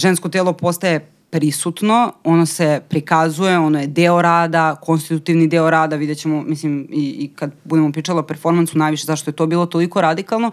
žensko telo postaje prisutno, ono se prikazuje, ono je deo rada, konstitutivni deo rada, vidjet ćemo, mislim, i, i kad budemo pričali o performansu, najviše zašto je to bilo toliko radikalno,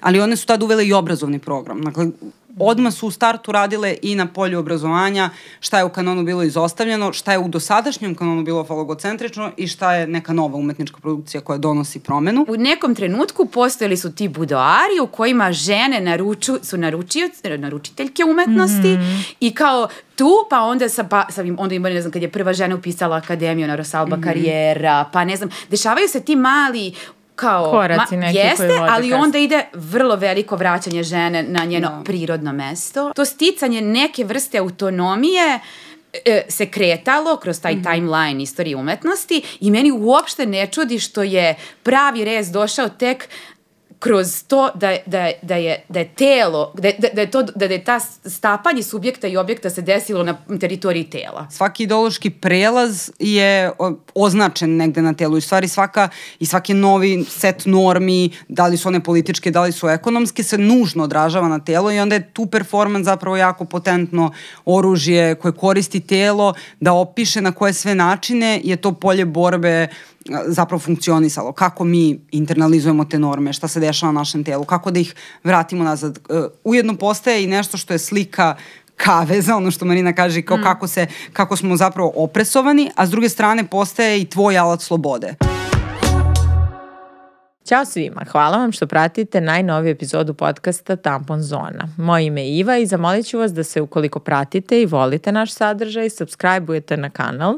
ali one su tad uvele i obrazovni program. Dakle, odmah su u startu radile i na polju obrazovanja, šta je u kanonu bilo izostavljeno, šta je u dosadašnjem kanonu bilo falogocentrično i šta je neka nova umetnička produkcija koja donosi promenu. U nekom trenutku postojali su ti budoari u kojima žene naruču, su naručioci, naručiteljke umetnosti mm -hmm. i kao tu, pa onda sa, pa, sa onda ima, ne znam, kad je prva žena upisala akademiju na Rosalba mm -hmm. karijera, pa ne znam, dešavaju se ti mali kao Koraci neki jeste, koji vode ali onda ide vrlo veliko vraćanje žene na njeno Da. prirodno mesto. To sticanje neke vrste autonomije e, se kretalo kroz taj timeline istorije umetnosti i meni uopšte ne čudi što je pravi rez došao tek kroz to da, da, da, je, da je telo, da, da, da je to, da je ta stapanje subjekta i objekta se desilo na teritoriji tela. svaki ideološki prelaz je označen negde na telu i stvari svaka i svaki novi set normi, da li su one političke, da li su ekonomske, se nužno odražava na telo i onda je tu performans zapravo jako potentno oružje koje koristi telo da opiše na koje sve načine je to polje borbe zapravo funkcionisalo, kako mi internalizujemo te norme, šta se dešava na našem telu, kako da ih vratimo nazad. E, Ujedno postaje i nešto što je slika kaveza, ono što Marina kaže, kao mm. kako, se, kako smo zapravo opresovani, a s druge strane postaje i tvoj alat slobode. Ćao svima, hvala vam što pratite najnoviju epizodu podcasta Tampon Zona. Moje ime je Iva i zamolit ću vas da se ukoliko pratite i volite naš sadržaj, subscribe-ujete na kanal,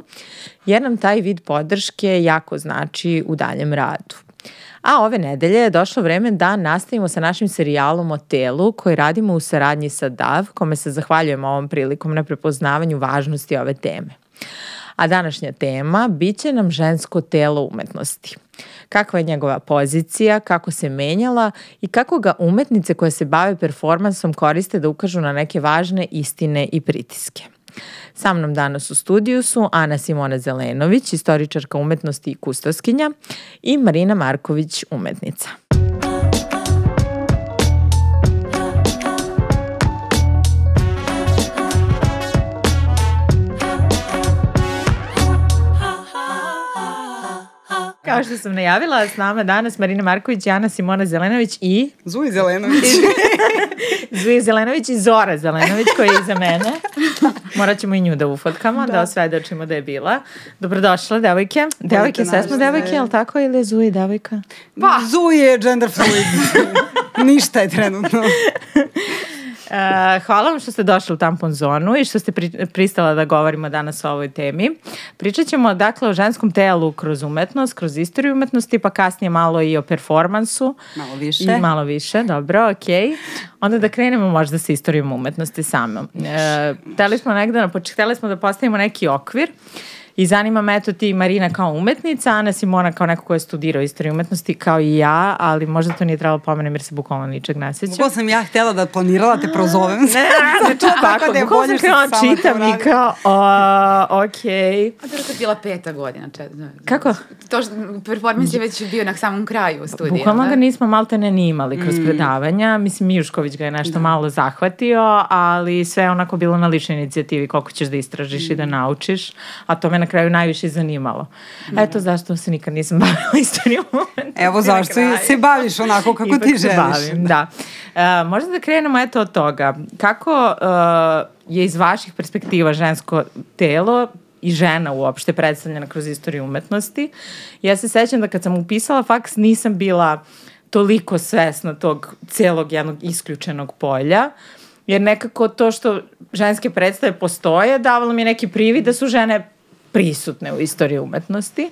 jer nam taj vid podrške jako znači u daljem radu. A ove nedelje je došlo vreme da nastavimo sa našim serijalom o telu koji radimo u saradnji sa DAV, kome se zahvaljujemo ovom prilikom na prepoznavanju važnosti ove teme. A današnja tema biće nam žensko telo umetnosti. Kakva je njegova pozicija, kako se menjala i kako ga umetnice koje se bave performansom koriste da ukažu na neke važne istine i pritiske. Sa mnom danas u studiju su Ana Simona Zelenović, istoričarka umetnosti i kustoskinja i Marina Marković, umetnica. Kao što sam najavila, s nama danas Marina Marković, Jana Simona Zelenović i Zuj Zelenović. Zvi Zelenović i Zora Zelenović koja je iza mene. Morat ćemo i nju da ufotkamo, da, da osvedočimo da je bila. Dobrodošle, devojke. Devojke, sve smo devojke, ne. je li tako? Ili je Zuji devojka? Pa. Zuj je gender fluid. Ništa je trenutno. Uh, hvala vam što ste došli u tampon zonu i što ste pri, pristala da govorimo danas o ovoj temi. Pričat ćemo dakle o ženskom telu kroz umetnost, kroz istoriju umetnosti, pa kasnije malo i o performansu. Malo više. I malo više, dobro, okej. Onda da krenemo možda sa istorijom umetnosti samo. E, hteli smo negde, na poč- hteli smo da postavimo neki okvir I zanima me, eto ti Marina kao umetnica, Ana Simona kao neko ko je studirao istoriju umetnosti kao i ja, ali možda to nije trebalo pomenem jer se bukvalno ničeg ne sećam. Bukvalno sam ja htela da planirala te prozovem. Ne, ne, čak tako, da je sam bolje što sama to čitam i kao, o, okej. A to je kad bila peta godina. Čet, Kako? To što performans je već bio na samom kraju studija. Bukvalno da? ga nismo malte ne ni imali kroz predavanja. Mislim, Mijušković ga je nešto malo zahvatio, ali sve je onako bilo na ličnoj inicijativi koliko ćeš da istražiš i da naučiš. A to me na kraju najviše zanimalo. Eto zašto se nikad nisam bavila istorijom umetnosti Evo zašto se baviš onako kako Ipak ti želiš. Bavim, da. E, možda da krenemo eto od toga. Kako e, je iz vaših perspektiva žensko telo i žena uopšte predstavljena kroz istoriju umetnosti. Ja se sećam da kad sam upisala faks nisam bila toliko svesna tog celog jednog isključenog polja, jer nekako to što ženske predstave postoje davalo mi neki privid da su žene prisutne u istoriji umetnosti.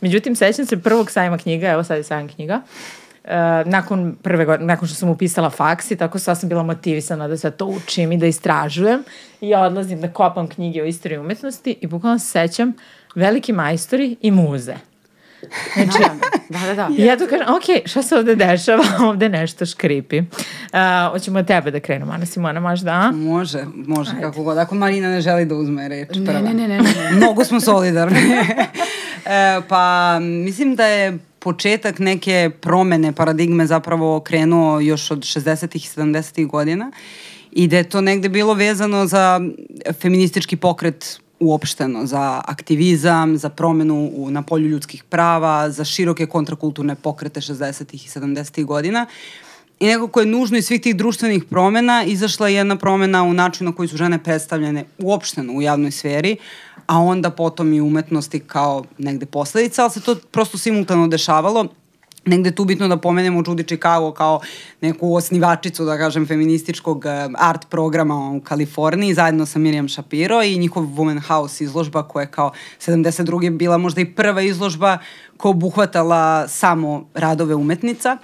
Međutim, sećam se prvog sajma knjiga, evo sad je sajam knjiga, e, nakon prve godine, nakon što sam upisala faks i tako sva sam bila motivisana da sve to učim i da istražujem i ja odlazim da kopam knjige o istoriji umetnosti i bukvalno se sećam veliki majstori i muze. Znači, Da, da, da. I ja tu kažem, ok, šta se ovde dešava? ovde nešto škripi. Uh, hoćemo od tebe da krenemo, Ana Simona, možda, a? Može, može kako god. Ako Marina ne želi da uzme reč prva. Ne, ne, ne, ne, ne. Mnogo smo solidarni. e, pa mislim da je početak neke promene paradigme zapravo krenuo još od 60. i 70. godina i da je to negde bilo vezano za feministički pokret uopšteno, za aktivizam, za promenu u, na polju ljudskih prava, za široke kontrakulturne pokrete 60. i 70. godina. I nekako je nužno iz svih tih društvenih promena izašla jedna promena u načinu na koji su žene predstavljene uopšteno u javnoj sferi, a onda potom i umetnosti kao negde posledica, ali se to prosto simultano dešavalo negde tu bitno da pomenemo Judy Chicago kao neku osnivačicu, da kažem, feminističkog eh, art programa u Kaliforniji, zajedno sa Miriam Shapiro i njihov Woman House izložba koja je kao 72. bila možda i prva izložba koja obuhvatala samo radove umetnica.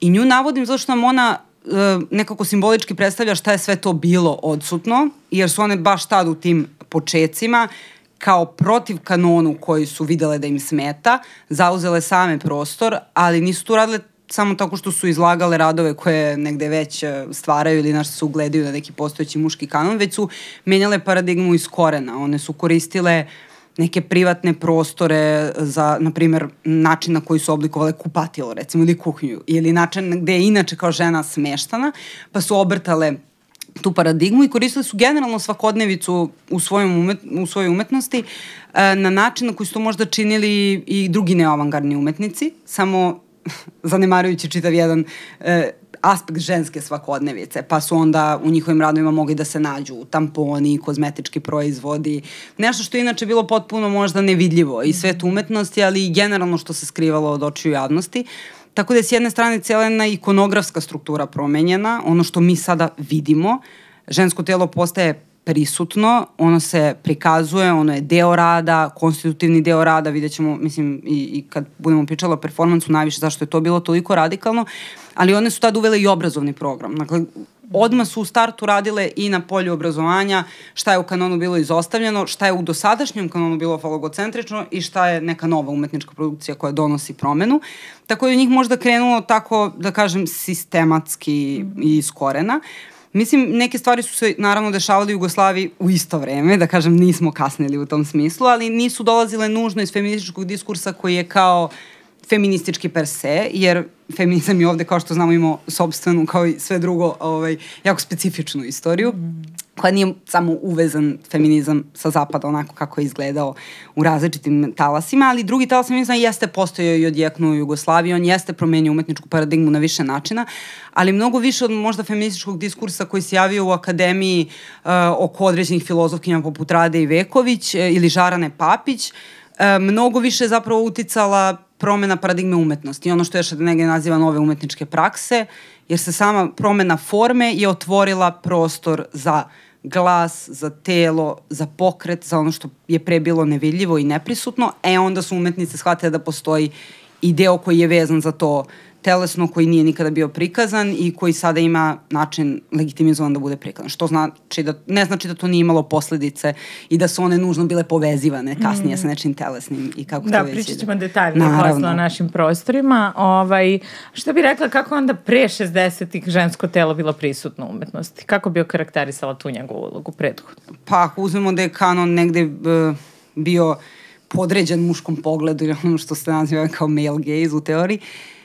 I nju navodim zato što nam ona eh, nekako simbolički predstavlja šta je sve to bilo odsutno, jer su one baš tad u tim počecima kao protiv kanonu koji su videle da im smeta, zauzele same prostor, ali nisu tu radile samo tako što su izlagale radove koje negde već e, stvaraju ili našto se ugledaju na neki postojeći muški kanon, već su menjale paradigmu iz korena. One su koristile neke privatne prostore za, na primjer, način na koji su oblikovale kupatilo, recimo, ili kuhnju, ili način gde je inače kao žena smeštana, pa su obrtale tu paradigmu i koristili su generalno svakodnevicu u, svojom umet, u svojoj umetnosti e, na način na koji su to možda činili i drugi neovangardni umetnici, samo zanemarujući čitav jedan e, aspekt ženske svakodnevice, pa su onda u njihovim radovima mogli da se nađu tamponi, kozmetički proizvodi, nešto što je inače bilo potpuno možda nevidljivo i svet umetnosti, ali i generalno što se skrivalo od očiju javnosti. Uh, Tako da je s jedne strane cijela ikonografska struktura promenjena, ono što mi sada vidimo, žensko telo postaje prisutno, ono se prikazuje, ono je deo rada, konstitutivni deo rada, vidjet ćemo, mislim, i, i kad budemo pričali o performansu, najviše zašto je to bilo toliko radikalno, ali one su tad uvele i obrazovni program. Dakle, odmah su u startu radile i na polju obrazovanja šta je u kanonu bilo izostavljeno, šta je u dosadašnjem kanonu bilo falogocentrično i šta je neka nova umetnička produkcija koja donosi promenu. Tako da je njih možda krenulo tako, da kažem, sistematski i iz korena. Mislim, neke stvari su se naravno dešavale u Jugoslaviji u isto vreme, da kažem nismo kasnili u tom smislu, ali nisu dolazile nužno iz feminističkog diskursa koji je kao feministički per se, jer feminizam je ovde, kao što znamo, imao sobstvenu, kao i sve drugo, ovaj, jako specifičnu istoriju, koja nije samo uvezan feminizam sa zapada, onako kako je izgledao u različitim talasima, ali drugi talas feminizma jeste postojao i odjeknuo u Jugoslaviji, on jeste promenio umetničku paradigmu na više načina, ali mnogo više od možda feminističkog diskursa koji se javio u akademiji uh, oko određenih filozofkinja poput Rade Iveković uh, ili Žarane Papić, uh, mnogo više zapravo uticala promena paradigme umetnosti. Ono što još negde naziva nove umetničke prakse, jer se sama promena forme je otvorila prostor za glas, za telo, za pokret, za ono što je pre bilo nevidljivo i neprisutno, e onda su umetnice shvatile da postoji i deo koji je vezan za to telesno koji nije nikada bio prikazan i koji sada ima način legitimizovan da bude prikazan. Što znači da, ne znači da to nije imalo posledice i da su one nužno bile povezivane kasnije mm. sa nečim telesnim i kako da, to već ide. Da, pričat ćemo detaljnije posle o našim prostorima. Ovaj, što bi rekla, kako onda pre 60-ih žensko telo bilo prisutno u umetnosti? Kako bi okarakterisala tu njegovu ulogu prethodno? Pa ako uzmemo da je kanon negde uh, bio podređen muškom pogledu ili ono što se naziva kao male gaze u teoriji, uh,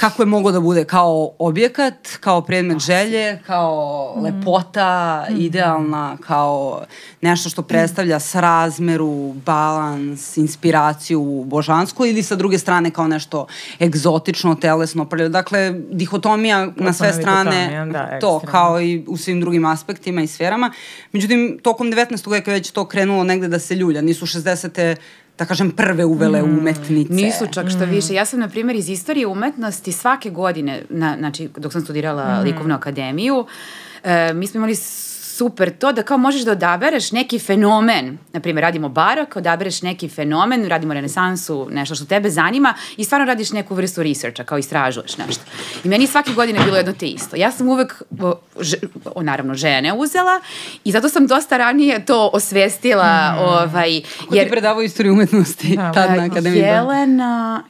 kako je mogo da bude kao objekat, kao predmet želje, kao mm. lepota, mm. idealna, kao nešto što predstavlja srazmeru, balans, inspiraciju božansku ili sa druge strane kao nešto egzotično, telesno, dakle dihotomija na sve strane, da, to kao i u svim drugim aspektima i sferama. Međutim, tokom 19. veka već to krenulo negde da se ljulja. Nisu 60 da kažem, prve uvele mm, umetnice. Nisu čak što mm. više. Ja sam, na primjer, iz istorije umetnosti svake godine, na, znači, dok sam studirala mm. likovnu akademiju, e, mi smo imali super to da kao možeš da odabereš neki fenomen, na primjer radimo barok, odabereš neki fenomen, radimo renesansu, nešto što tebe zanima i stvarno radiš neku vrstu researcha, kao istražuješ nešto. I meni svake godine bilo jedno te isto. Ja sam uvek, o, naravno, žene uzela i zato sam dosta ranije to osvestila. Mm. Ovaj, Ko jer, ti predavao istoriju umetnosti da, tad na akademiji? Jelena,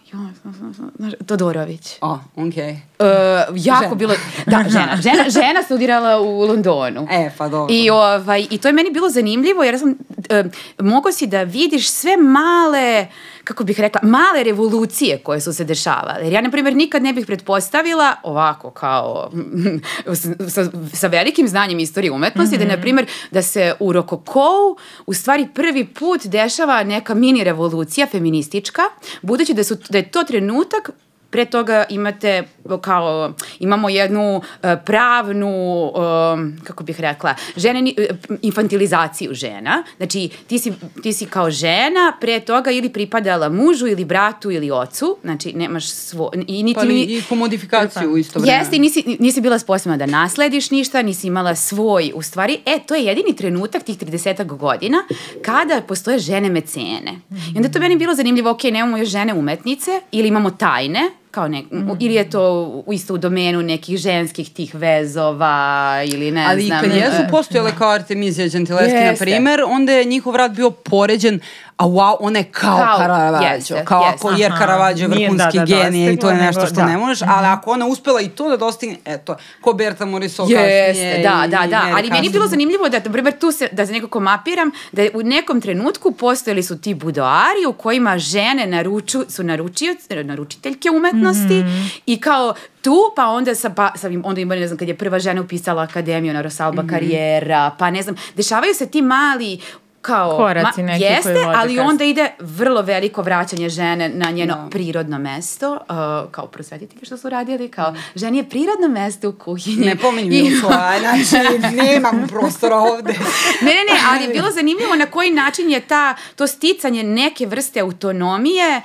Todorović. O, okej. Okay. Uh, jako žena. bilo, da, žena. Žena, žena studirala u Londonu. E, pa dobro. I, ovaj, I to je meni bilo zanimljivo jer sam e, mogo si da vidiš sve male, kako bih rekla, male revolucije koje su se dešavale. Jer ja, na primjer, nikad ne bih pretpostavila ovako kao sa, sa velikim znanjem istorije umetnosti, mm -hmm. da, na primjer, da se u Rokokou u stvari prvi put dešava neka mini revolucija feministička, budući da, su, da je to trenutak pre toga imate kao, imamo jednu uh, pravnu, um, kako bih rekla, žene, uh, infantilizaciju žena. Znači, ti si, ti si kao žena pre toga ili pripadala mužu ili bratu ili ocu, znači nemaš svo... I, niti, pa li i komodifikaciju u isto vreme. Jeste, nisi, nisi bila sposobna da naslediš ništa, nisi imala svoj, u stvari, e, to je jedini trenutak tih 30 godina kada postoje žene mecene. I onda to meni bilo zanimljivo, ok, nemamo još žene umetnice ili imamo tajne, kao ne, mm -hmm. ili je to u, isto u domenu nekih ženskih tih vezova ili ne Ali znam. Ali kad jesu postojale kao Artemizija Gentileski, na primer, onda je njihov rad bio poređen a wow, ona je kao, kao Caravaggio, jeste, kao jeste, ako jer Caravaggio je vrhunski da, da, genije i to je nešto što da. ne možeš, ali ako ona uspela i to da dostigne, eto, ko Berta Morisot jeste, kasnije. da, da, da, ali meni je bilo zanimljivo da, na primjer, tu se, da se nekako mapiram, da u nekom trenutku postojali su ti budoari u kojima žene naruču, su naručioc, naručiteljke umetnosti mm -hmm. i kao tu, pa onda sa, pa, sa onda ima, ne znam, kad je prva žena upisala akademiju na Rosalba mm -hmm. karijera, pa ne znam, dešavaju se ti mali kao koraci neki jeste, koji vode ali onda ide vrlo veliko vraćanje žene na njeno no. Da. prirodno mesto, uh, kao prosvetitelji što su radili, kao ženi je prirodno mesto u kuhinji. Ne pominju mi u znači nemam prostora ovde. ne, ne, ne, ali je bilo zanimljivo na koji način je ta, to sticanje neke vrste autonomije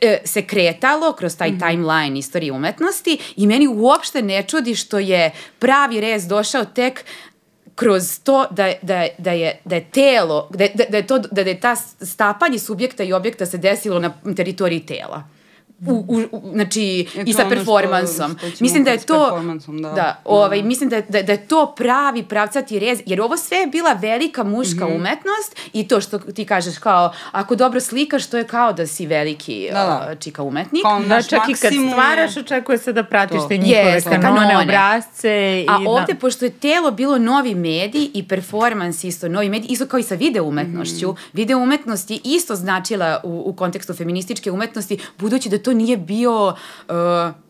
e, se kretalo kroz taj mm -hmm. timeline istorije umetnosti i meni uopšte ne čudi što je pravi rez došao tek kroz to da, da, da, je, da je telo, da, da, da, je to, da, da je ta stapanje subjekta i objekta se desilo na teritoriji tela u, u, u, znači e, i sa performansom. Što, što mislim da je to da. da, ovaj, da. mislim da, da, da je to pravi pravcati rez, jer ovo sve je bila velika muška mm -hmm. umetnost i to što ti kažeš kao ako dobro slikaš to je kao da si veliki da, da. Čika umetnik. Kao da, čak i kad stvaraš očekuje se da pratiš to. te njihove yes, kanone, kanone, obrazce. I A da. ovde, pošto je telo bilo novi medij i performans isto novi medij, isto kao i sa video umetnošću, mm -hmm. video umetnost je isto značila u, u kontekstu feminističke umetnosti, budući da to to nije bio uh,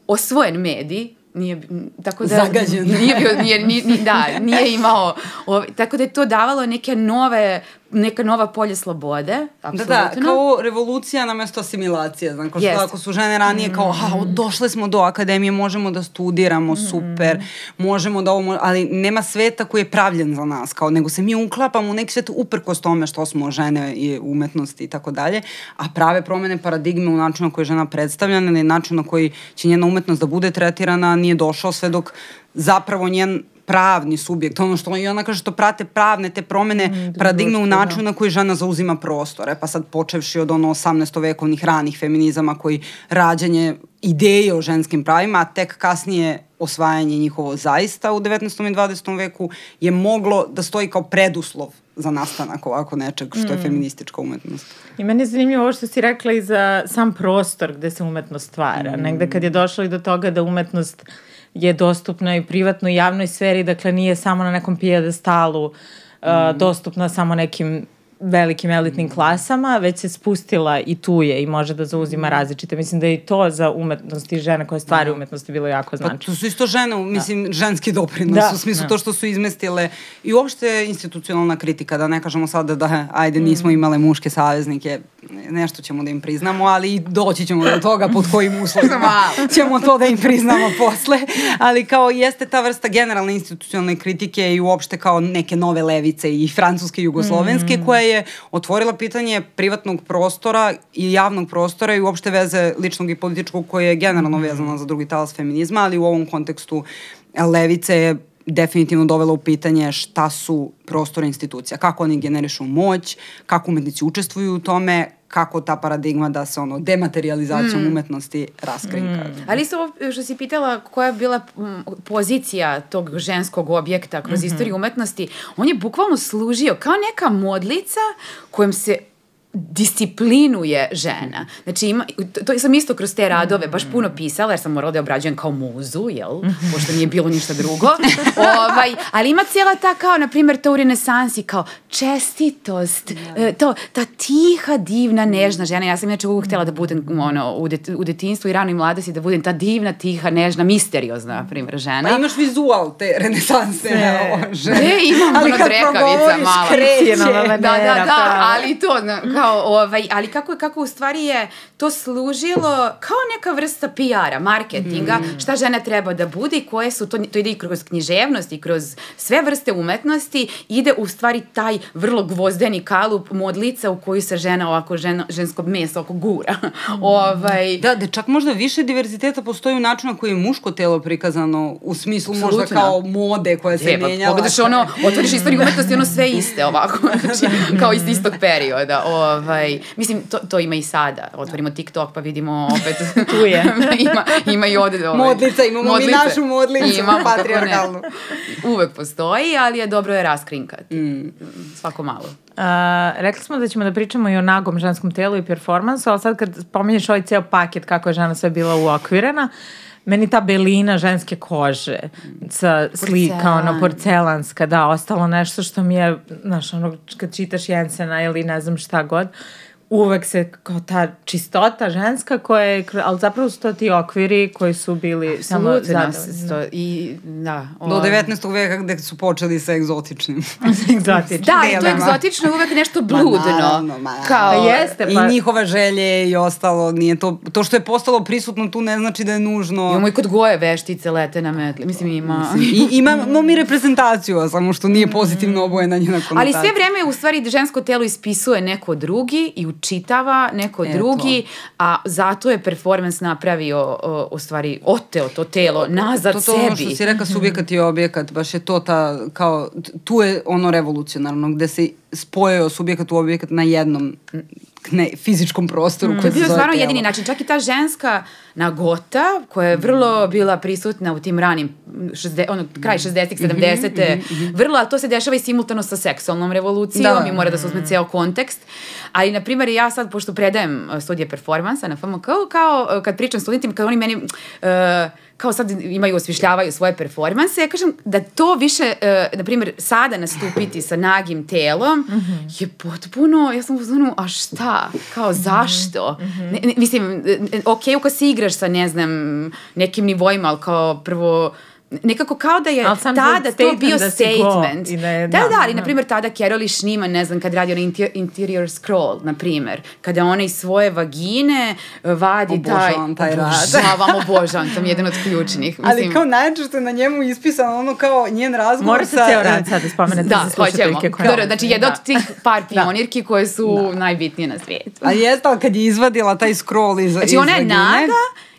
osvojen medij, nije tako da zagađen. nije bio nije, nije, da nije imao ovaj, tako da je to davalo neke nove neka nova polje slobode, apsolutno. Da, da, kao revolucija na mesto asimilacije, znam, kao što ako su žene ranije mm. kao, a, došle smo do akademije, možemo da studiramo, mm. super, možemo da ovo, ali nema sveta koji je pravljen za nas, kao, nego se mi uklapamo u neki svet uprkos tome što smo žene i umetnosti i tako dalje, a prave promene paradigme u načinu na koji je žena predstavljena i načinu na koji će njena umetnost da bude tretirana nije došao sve dok zapravo njen pravni subjekt, ono što i ona kaže što prate pravne te promene mm, paradigme u načinu da. na koji žena zauzima prostore, pa sad počevši od ono 18. vekovnih ranih feminizama koji rađanje ideje o ženskim pravima, a tek kasnije osvajanje njihovo zaista u 19. i 20. veku je moglo da stoji kao preduslov za nastanak ovako nečeg što je mm. feministička umetnost. I meni je zanimljivo ovo što si rekla i za sam prostor gde se umetnost stvara. Mm. Negde kad je došlo i do toga da umetnost uh, je dostupna i privatnoj i javnoj sferi, dakle nije samo na nekom pijedestalu uh, mm. dostupna samo nekim velikim elitnim mm. klasama, već se spustila i tu je i može da zauzima mm. različite. Mislim da je i to za umetnost i žene koje stvari da. umetnosti bilo jako značajno. Pa to su isto žene, da. mislim, da. ženski doprinos, da. u smislu da. to što su izmestile i uopšte institucionalna kritika, da ne kažemo sada da, ajde, nismo mm. imale muške saveznike, nešto ćemo da im priznamo, ali doći ćemo do toga pod kojim uslovima ćemo to da im priznamo posle, ali kao jeste ta vrsta generalne institucionalne kritike i uopšte kao neke nove levice i francuske i jugoslovenske mm. koja je otvorila pitanje privatnog prostora i javnog prostora i uopšte veze ličnog i političkog koje je generalno mm. vezano za drugi talas feminizma, ali u ovom kontekstu levice je definitivno dovela u pitanje šta su prostori institucija, kako oni generišu moć, kako umetnici učestvuju u tome, kako ta paradigma da se ono dematerializacijom mm. umetnosti raskrinka. Mm. Ali isto što si pitala koja je bila pozicija tog ženskog objekta kroz mm -hmm. istoriju umetnosti, on je bukvalno služio kao neka modlica kojom se disciplinuje žena. Znači, ima, to, to sam isto kroz te radove baš puno pisala, jer sam morala da je obrađujem kao muzu, jel? Pošto nije bilo ništa drugo. ovaj, ali ima cijela ta kao, na primjer, to u renesansi, kao čestitost, e, to, ta tiha, divna, nežna žena. Ja sam inače uvijek htjela da budem ono, u, det, u detinstvu i ranoj mladosti, da budem ta divna, tiha, nežna, misteriozna, na primjer, žena. Pa imaš vizual te renesanse žene. Ne, imam Ali ono kad drekavica progovoriš, mala. kreće. Cijena Da, da, manera, da, pravo. ali to, na- kao, ovaj, ali kako, kako u stvari je to služilo kao neka vrsta PR-a, marketinga, Mm. šta žena treba da bude i koje su, to, to ide i kroz književnost i kroz sve vrste umetnosti, ide u stvari taj vrlo gvozdeni kalup modlica u koju se žena ovako ženo, žensko meso oko gura. ovaj, Da, da čak možda više diverziteta postoji u načinu na koji je muško telo prikazano u smislu možda Apsolutno. kao mode koja se Je, pa menjala. pogledaš ono, otvoriš istoriju umetnosti, ono sve iste ovako, znači, kao iz istog perioda. Ovaj, mislim, to, to ima i sada. Otvorimo TikTok pa vidimo opet. Tu je. ima, ima i ovde. Ovaj, Modlica, imamo mi našu modlicu, Imamo, patrijarhalnu. Uvek postoji, ali je dobro je raskrinkati. Mm. Svako malo. Uh, rekli smo da ćemo da pričamo i o nagom ženskom telu i performansu, ali sad kad spominješ ovaj ceo paket kako je žena sve bila uokvirena, meni ta belina ženske kože sa slika, Porcelan. ono, porcelanska, da, ostalo nešto što mi je, znaš, ono, kad čitaš Jensena ili ne znam šta god, uvek se kao ta čistota ženska koja je, ali zapravo su to ti okviri koji su bili samo Apsolutno. zadovoljni. sto- I, da. Do ovaj. 19. veka gde su počeli sa egzotičnim. Egzotični. Da, i to egzotično uvek nešto Ma, bludno. naravno, ma, Kao, Pa jeste, I pa- njihove želje i ostalo, nije to, to što je postalo prisutno tu ne znači da je nužno. Imamo i kod goje veštice lete na metli. Mislim, ima... I, imamo mi reprezentaciju, samo što nije pozitivno obojena njena Ali konotacija. sve vreme u stvari žensko telo ispisuje neko drugi i učitava neko Eto. drugi, a zato je performance napravio u stvari oteo to telo nazad to, to ono sebi. što si rekao subjekat i objekat, baš je to ta, kao, tu je ono revolucionarno, gde se spojeo subjekat u objekat na jednom ne, fizičkom prostoru To koji je bio stvarno telo. jedini način. Čak i ta ženska nagota, koja je vrlo bila prisutna u tim ranim, šezde, ono, kraj Mhm, 60-ih, 70-te, vrlo, ali to se dešava i simultano sa seksualnom revolucijom Da. i mora da se uzme ceo kontekst. Ali, na primjer, ja sad, pošto predajem uh, studije performansa na FMK, kao, uh, kad pričam studentima, kad oni meni uh, kao sad imaju, osmišljavaju svoje performanse, ja kažem da to više, uh, na primjer, sada nastupiti sa nagim telom je potpuno, ja sam u zonu, a šta? Kao, zašto? Ne, ne, mislim, e, ok, ako se igraš sa, ne znam, nekim nivoima, ali kao prvo, nekako kao da je Ali tada to bio da go statement. i da je- da, da, da, ali da. na primjer tada Carol Schneeman, ne znam, kad radi onaj inter- interior scroll, na primjer, kada ona iz svoje vagine uh, vadi taj... Obožavam taj rad. Obožavam, obožavam, to mi je jedan od ključnih. Ali Mislim, kao najčešće što je na njemu ispisano ono kao njen razgovor Morate sa... ceo rad sad da spomenete da, za slušateljke koje... Dobro, znači jedna Da. od tih par pionirki koje su najbitnije na svijetu. A jeste, ali kad je izvadila taj scroll iz, Znači iz ona je vagine, naga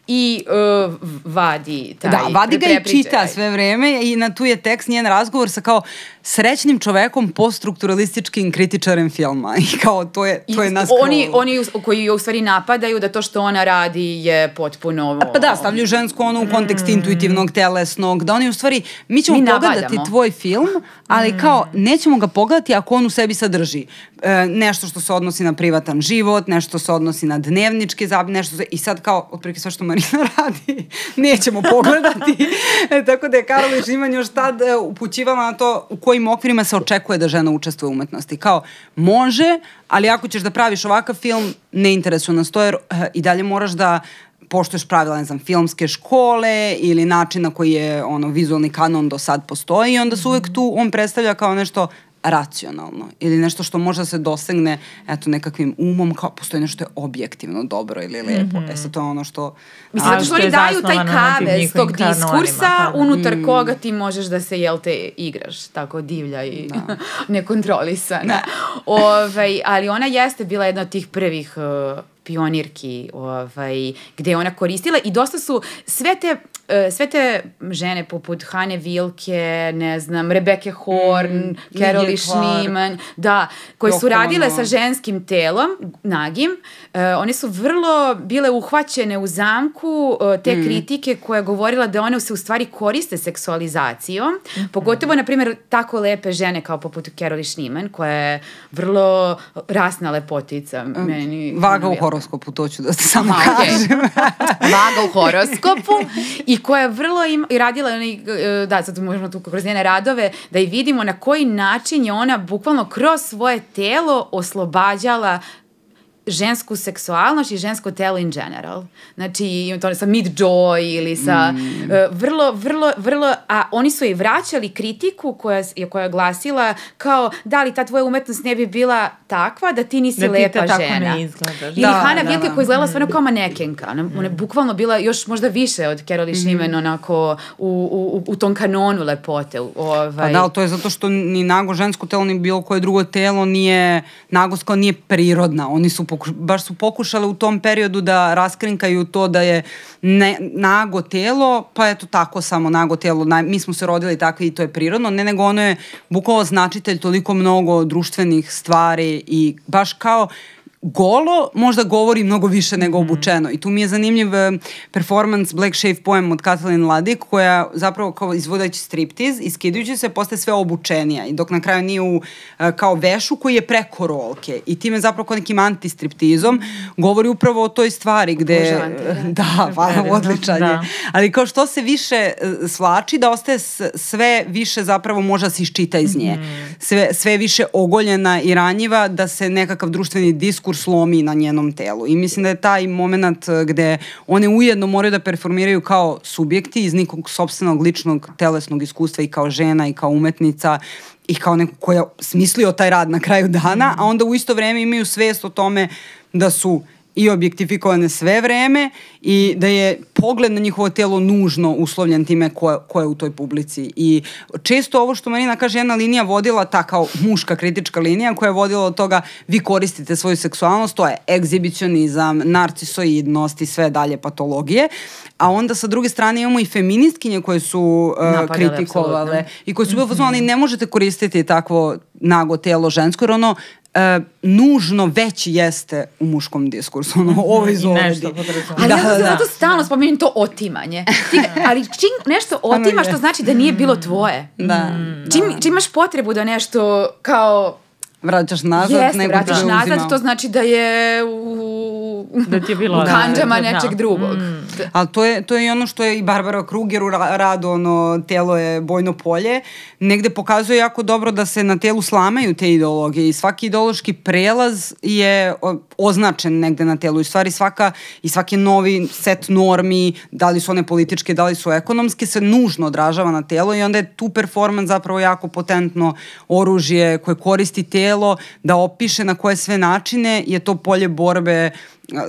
i uh, vadi taj Da, vadi ga i čita sve vreme i na tu je tekst njen razgovor sa kao srećnim čovekom poststrukturalističkim kritičarem filma. I kao to je, to je I nas oni, oni us- koji je u stvari napadaju da to što ona radi je potpuno... Pa da, stavljaju žensku ono u kontekst intuitivnog, telesnog, da oni u stvari, mi ćemo Mi pogledati tvoj film, ali kao nećemo ga pogledati ako on u sebi sadrži e, nešto što se odnosi na privatan život, nešto što se odnosi na dnevničke zab, nešto se, i sad kao, otprilike sve što Marina radi, nećemo pogledati. e, tako da je Karolić Iman još tad e, upućivala na to u kojim okvirima se očekuje da žena učestvuje u umetnosti. Kao, može, ali ako ćeš da praviš ovakav film, ne interesuje nas to, jer e, i dalje moraš da poštuješ pravila, ne znam, filmske škole ili način na koji je ono, vizualni kanon do sad postoji i onda se uvek tu on predstavlja kao nešto racionalno ili nešto što može da se dosegne eto nekakvim umom kao postoji nešto što je objektivno dobro ili lepo. E sad to je ono što Mislim, zato što oni daju taj kavez tog diskursa pa da. unutar koga ti možeš da se, jel te, igraš tako divlja i nekontrolisana. Ovaj, ali ona jeste bila jedna od tih prvih uh, pionirki ovaj, gde je ona koristila i dosta su sve te sve te žene poput Hane Vilke, ne znam, Rebeke Horn, mm, Carol Schneeman, da, koje su radile sa ženskim telom, nagim, uh, one su vrlo bile uhvaćene u zamku uh, te mm. kritike koja je govorila da one se u stvari koriste seksualizacijom, mm pogotovo, na primjer, tako lepe žene kao poput Carol Schneeman, koja je vrlo rasna lepotica. Mm. Meni, Vaga u horoskopu, to ću da se samo Aha, kažem. Okay. Vaga u horoskopu i koja je vrlo im, i radila, e, da, sad možemo tu kroz njene radove, da i vidimo na koji način je ona bukvalno kroz svoje telo oslobađala žensku seksualnost i žensko telo in general. Znači, to sa Mid Joy ili sa mm. uh, vrlo, vrlo, vrlo, a oni su i vraćali kritiku koja je, koja je glasila kao da li ta tvoja umetnost ne bi bila takva da ti nisi da lepa ti tako žena. ne izgledaš. Ili da, Hana da, Vilke da. koja izgledala stvarno kao manekenka. Ona, mm. ona je bukvalno bila još možda više od Caroli Schneeman mm. onako u, u, u tom kanonu lepote. Ovaj. Pa da, ali to je zato što ni nago žensko telo ni bilo koje drugo telo nije, nagost kao nije prirodna. Oni su pokuš, baš su pokušale u tom periodu da raskrinkaju to da je ne, nago telo, pa eto tako samo nago telo, na, mi smo se rodili takvi i to je prirodno, ne nego ono je bukvalo značitelj toliko mnogo društvenih stvari i baš kao golo možda govori mnogo više nego mhm. obučeno. I tu mi je zanimljiv eh, performance Black Shave Poem od Kathleen Ladik koja zapravo kao izvodajući striptiz i skidujući se postaje sve obučenija i dok na kraju nije u eh, kao vešu koji je preko rolke i time zapravo kao nekim antistriptizom govori upravo o toj stvari gde da, odličan da. je. Ali kao što se više eh, svlači da ostaje sve više zapravo može da se iščita iz nje. Mm. Sve, sve više ogoljena i ranjiva da se nekakav društveni diskurs diskurs lomi na njenom telu. I mislim da je taj moment eh, gde one ujedno moraju da performiraju kao subjekti iz nikog sobstvenog ličnog telesnog iskustva i kao žena i kao umetnica i kao neko koja smislio taj rad na kraju dana, a onda u isto vreme imaju svest o tome da su i objektifikovane sve vreme i da je pogled na njihovo telo nužno uslovljen time ko je, ko je u toj publici. I često ovo što Marina kaže, jedna linija vodila ta kao muška kritička linija koja je vodila od toga vi koristite svoju seksualnost, to je egzibicionizam, narcisoidnost i sve dalje patologije. A onda sa druge strane imamo i feministkinje koje su uh, kritikovale absolutno. i koje su bile mm -hmm. ne možete koristiti takvo nago telo žensko, jer ono e, nužno već jeste u muškom diskursu, ono, ovo iz ovdje. Nešto Ali da, ja da. zato stalno spomenim to otimanje. Ti, ali čim nešto otimaš, to znači da nije bilo tvoje. Da. Čim, čim imaš potrebu da nešto kao vraćaš nazad, Jeste, nego vraćaš nazad, to znači da je u, da ti je bilo u kanđama da, nečeg da. drugog. Mm. Ali to je, to je i ono što je i Barbara Kruger u radu, ono, telo je bojno polje, negde pokazuje jako dobro da se na telu slamaju te ideologije i svaki ideološki prelaz je označen negde na telu i stvari svaka i svaki novi set normi, da li su one političke, da li su ekonomske, se nužno odražava na telo i onda je tu performans zapravo jako potentno oružje koje koristi telo telo da opiše na koje sve načine je to polje borbe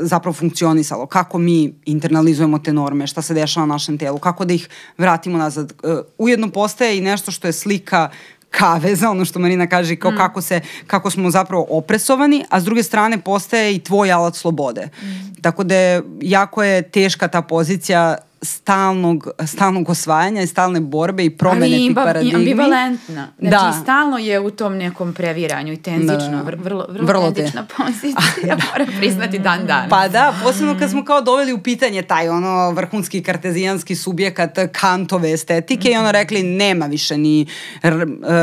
zapravo funkcionisalo, kako mi internalizujemo te norme, šta se dešava na našem telu, kako da ih vratimo nazad. E, ujedno postaje i nešto što je slika kaveza, ono što Marina kaže, kao mm. kako, se, kako smo zapravo opresovani, a s druge strane postaje i tvoj alat slobode. Mm. Tako da je, jako je teška ta pozicija stalnog, stalnog osvajanja i stalne borbe i promene tih paradigmi. Ali ambivalentna. Znači, da. stalno je u tom nekom previranju i tenzično. Da. Vrlo, vrlo, vrlo tenzična te. pozicija, moram priznati dan dan. Pa da, posebno kad smo kao doveli u pitanje taj ono vrhunski kartezijanski subjekat kantove estetike mm i ono mhm. rekli nema više ni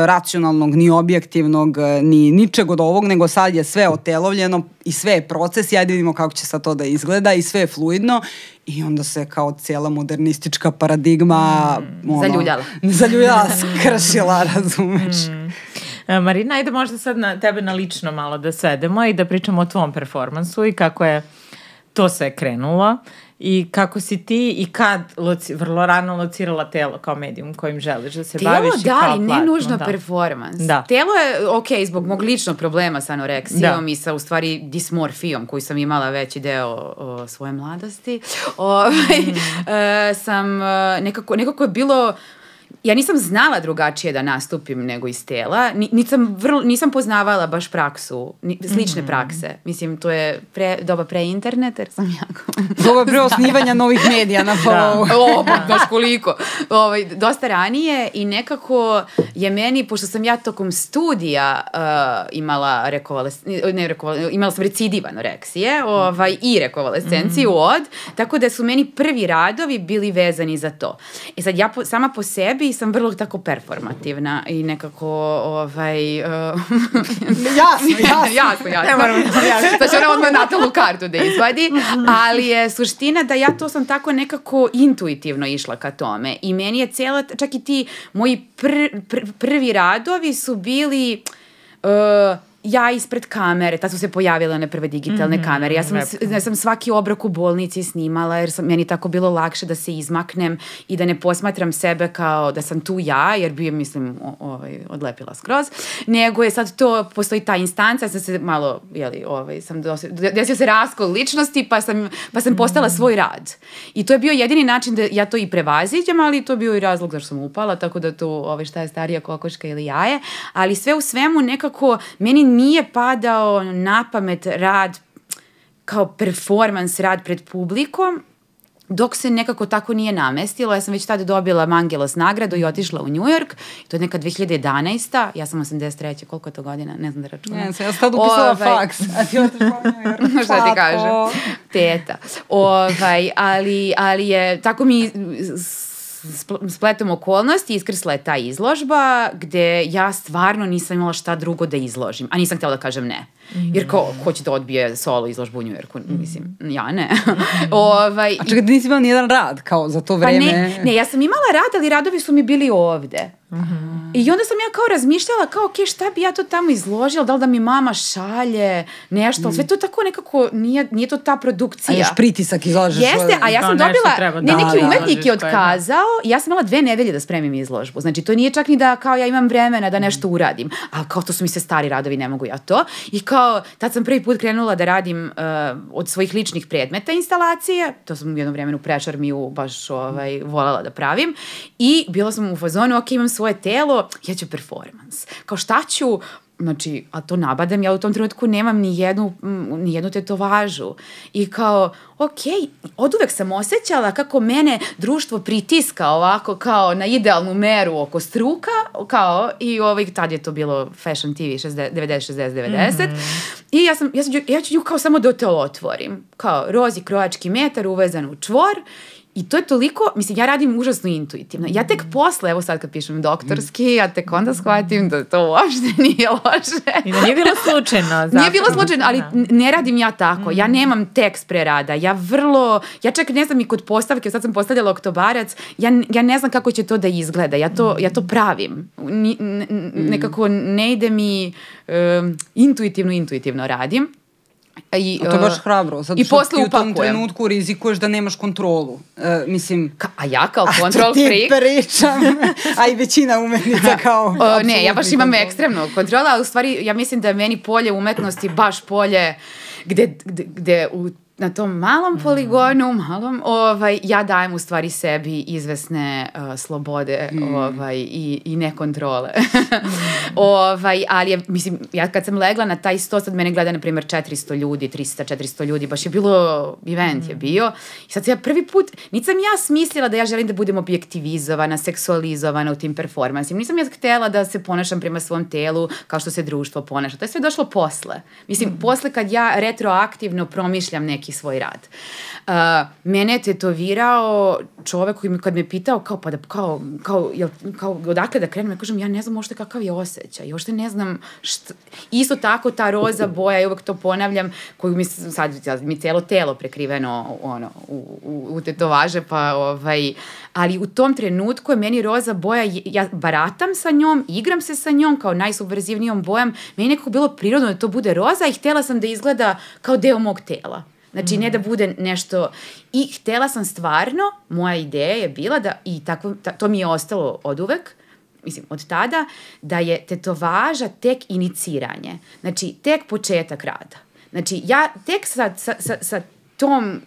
racionalnog, ni objektivnog, ni ničeg od ovog, nego sad je sve otelovljeno i sve je proces, ja vidimo kako će sad to da izgleda i sve je fluidno I onda se kao cijela modernistička paradigma mm, ono, zaljuljala. Zaljuljala, skršila, razumeš. Mm. E, Marina, ajde možda sad na tebe na lično malo da sedemo i da pričamo o tvom performansu i kako je to sve krenulo i kako si ti i kad loci, vrlo rano locirala telo kao medijum kojim želiš da se telo, baviš da, i kao platno. Ne nužno da. performans. Da. Telo je, ok, zbog mog ličnog problema sa anoreksijom da. i sa, u stvari, dismorfijom koju sam imala veći deo o, svoje mladosti, ovaj, mm. uh, sam uh, nekako, nekako je bilo ja nisam znala drugačije da nastupim nego iz tela. Ni, nisam, vrlo, nisam poznavala baš praksu, ni, slične mm. prakse. Mislim, to je pre, doba pre interneta, jer sam jako... doba pre osnivanja novih medija na follow. Da. o, pa, baš koliko. Ovaj, dosta ranije i nekako je meni, pošto sam ja tokom studija uh, imala rekovales, ne rekovales, imala sam recidiv anoreksije ovaj, i rekovalescenciju mm. od, tako da su meni prvi radovi bili vezani za to. I sad ja po, sama po sebi sam vrlo tako performativna i nekako ovaj... Uh, jasno, jasno. jasno, jasno. Ne moram da Znači ona odmah natalnu kartu da izvadi, ali je suština da ja to sam tako nekako intuitivno išla ka tome i meni je cijela, čak i ti moji pr, pr, prvi radovi su bili... Uh, ja ispred kamere, tad su se pojavile one prve digitalne mm -hmm, kamere. Ja sam, ja sam svaki obrok u bolnici snimala jer sam, meni tako bilo lakše da se izmaknem i da ne posmatram sebe kao da sam tu ja, jer bi je, mislim, ovaj, odlepila skroz. Nego je sad to, postoji ta instanca, ja sam se malo, jeli, ovaj, sam dosi, desio se raskol ličnosti, pa sam, pa sam postala mm -hmm. svoj rad. I to je bio jedini način da ja to i prevaziđem, ali to je bio i razlog zašto sam upala, tako da tu, ovaj, šta je starija kokoška ili jaje. Ali sve u svemu nekako, meni nije padao na pamet rad kao performans rad pred publikom, dok se nekako tako nije namestilo, ja sam već tada dobila Mangelos nagradu i otišla u New York, to je neka 2011. Ja sam 83. koliko je to godina, ne znam da računam. Ne, ja sam tada upisala ovaj, faks, a ti otišla u New York. Šta ti kažem? Teta. Ovaj, ali, ali je, tako mi spletom okolnosti iskrsla je ta izložba gde ja stvarno nisam imala šta drugo da izložim, a nisam htjela da kažem ne. Mm. Jer ko, ko će da odbije solo izložbu u Njujorku? Mm. Mislim, ja ne. ovaj, a čekaj, da nisi imala nijedan rad kao za to vreme? Pa ne, ne, ja sam imala rad, ali radovi su mi bili ovde. Mm -hmm. I onda sam ja kao razmišljala kao, ok, šta bi ja to tamo izložila, da li da mi mama šalje nešto, mm. sve to tako nekako, nije, nije to ta produkcija. A još pritisak izlažeš. Jeste, a ja sam no, dobila, treba, ne, neki da, umetnik je otkazao, ja sam imala dve nedelje da spremim izložbu. Znači, to nije čak ni da kao ja imam vremena da nešto uradim, a kao to su mi se stari radovi, ne mogu ja to. I kao, tad sam prvi put krenula da radim uh, od svojih ličnih predmeta instalacije, to sam u jednom vremenu prešarmiju baš ovaj, volala da pravim, i bila sam u fazonu, ok, imam svoje telo, ja ću performans. Kao šta ću, znači, a to nabadam, ja u tom trenutku nemam ni jednu, ni jednu tetovažu. I kao, ok, od uvek sam osjećala kako mene društvo pritiska ovako kao na idealnu meru oko struka, kao, i ovaj, tad je to bilo Fashion TV 60, 90, 60, 90. Mm -hmm. I ja, sam, ja, sam, ja ću nju kao samo da te otvorim. Kao rozi krojački metar uvezan u čvor I to je toliko, mislim, ja radim užasno intuitivno. Ja tek posle, evo sad kad pišem doktorski, ja tek onda shvatim da to uopšte nije loše. I da nije bilo slučajno. Zapravo. Nije bilo slučajno, ali da. ne radim ja tako. Ja mm. nemam tekst pre rada. Ja vrlo, ja čak ne znam i kod postavke, sad sam postavljala oktobarac, ja, ja ne znam kako će to da izgleda. Ja to, ja to pravim. Ni, nekako ne ide mi um, intuitivno, intuitivno radim. I, A to je baš uh, hrabro, zato što ti u tom trenutku rizikuješ da nemaš kontrolu. Uh, mislim... Ka, a ja kao kontrol freak... A ti pričam, a i većina umetnica kao... uh, ne, ja baš imam ekstremnu kontrolu, ali u stvari ja mislim da je meni polje umetnosti baš polje gde, gde, gde u na tom malom mm. poligonu, malom, ovaj, ja dajem u stvari sebi izvesne uh, slobode mm. ovaj, i, i nekontrole. mm. ovaj, ali je, mislim, ja kad sam legla na taj sto, sad mene gleda, na primjer, 400 ljudi, 300, 400 ljudi, baš je bilo, event mm. je bio. I sad ja prvi put, nisam ja smislila da ja želim da budem objektivizovana, seksualizovana u tim performansima. Nisam ja htela da se ponašam prema svom telu kao što se društvo ponaša. To je sve došlo posle. Mislim, mm. posle kad ja retroaktivno promišljam neki neki svoj rad. Uh, mene je tetovirao čovek koji mi kad me pitao kao pa da kao kao jel, kao odakle da krenem? Ja kažem ja ne znam uopšte kakav je osećaj uopšte ne znam šta isto tako ta roza boja ja uvek to ponavljam koju mi sad mi celo telo prekriveno ono u, u, u tetovaže pa ovaj ali u tom trenutku je meni roza boja ja baratam sa njom igram se sa njom kao najsubverzivnijom bojom. Meni nekako bilo prirodno da to bude roza i htela sam da izgleda kao deo mog tela Znači, mm. ne da bude nešto... I htela sam stvarno, moja ideja je bila da, i tako, ta, to mi je ostalo od uvek, mislim, od tada, da je tetovaža tek iniciranje. Znači, tek početak rada. Znači, ja tek sa, sa, sa, sa tom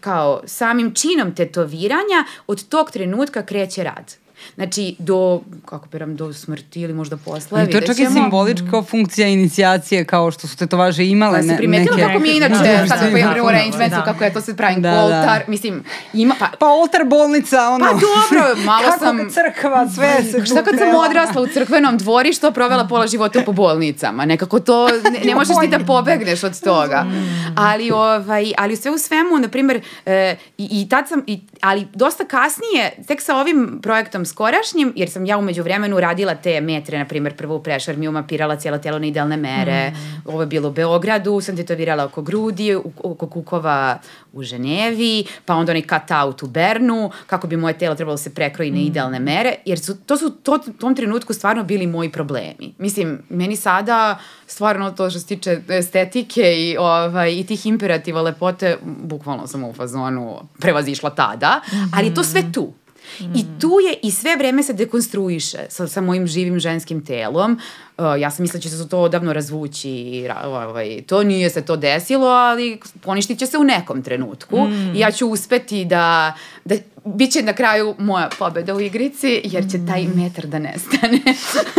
kao samim činom tetoviranja od tog trenutka kreće rad. Znači, do, kako peram, do smrti ili možda posle, Ali to je čak i ćemo. simbolička funkcija inicijacije kao što su tetovaže imale Pa se ne, primetila neke... kako mi je inače, Da, sad da, kako imam da, u arrangementu, da. kako je to sve pravim Da, da, da. oltar, mislim, ima, pa, Pa oltar bolnica, ono... Pa dobro, malo kako sam- crkva, sve se Šta kad sam odrasla u crkvenom dvorištu, provela pola života po bolnicama? Nekako to, ne, ne možeš ti da pobegneš od toga. Ali, ovaj, ali sve u svemu, na primjer, e, i, i tad sam, i, ali dosta kasnije, tek sa ovim projektom skorašnjim, jer sam ja umeđu vremenu radila te metre, na primjer, prvo u Prešarmiju, mapirala cijelo telo na idealne mere, ovo je bilo u Beogradu, sam tetovirala oko grudi, oko kukova u Ženevi, pa onda onaj cut out u Bernu, kako bi moje telo trebalo se prekroji na idealne mere, jer su, to su to, tom trenutku stvarno bili moji problemi. Mislim, meni sada stvarno to što se tiče estetike i, ovaj, i tih imperativa lepote, bukvalno sam u fazonu prevazišla tada, ali je to sve tu. I tu je i sve vreme se dekonstruiše sa, sa mojim živim ženskim telom. Uh, ja sam mislila da će se to odavno razvući ovaj, to nije se to desilo, ali poništit će se u nekom trenutku i ja ću uspeti da, da bit će na kraju moja pobeda u igrici jer će taj metar da nestane.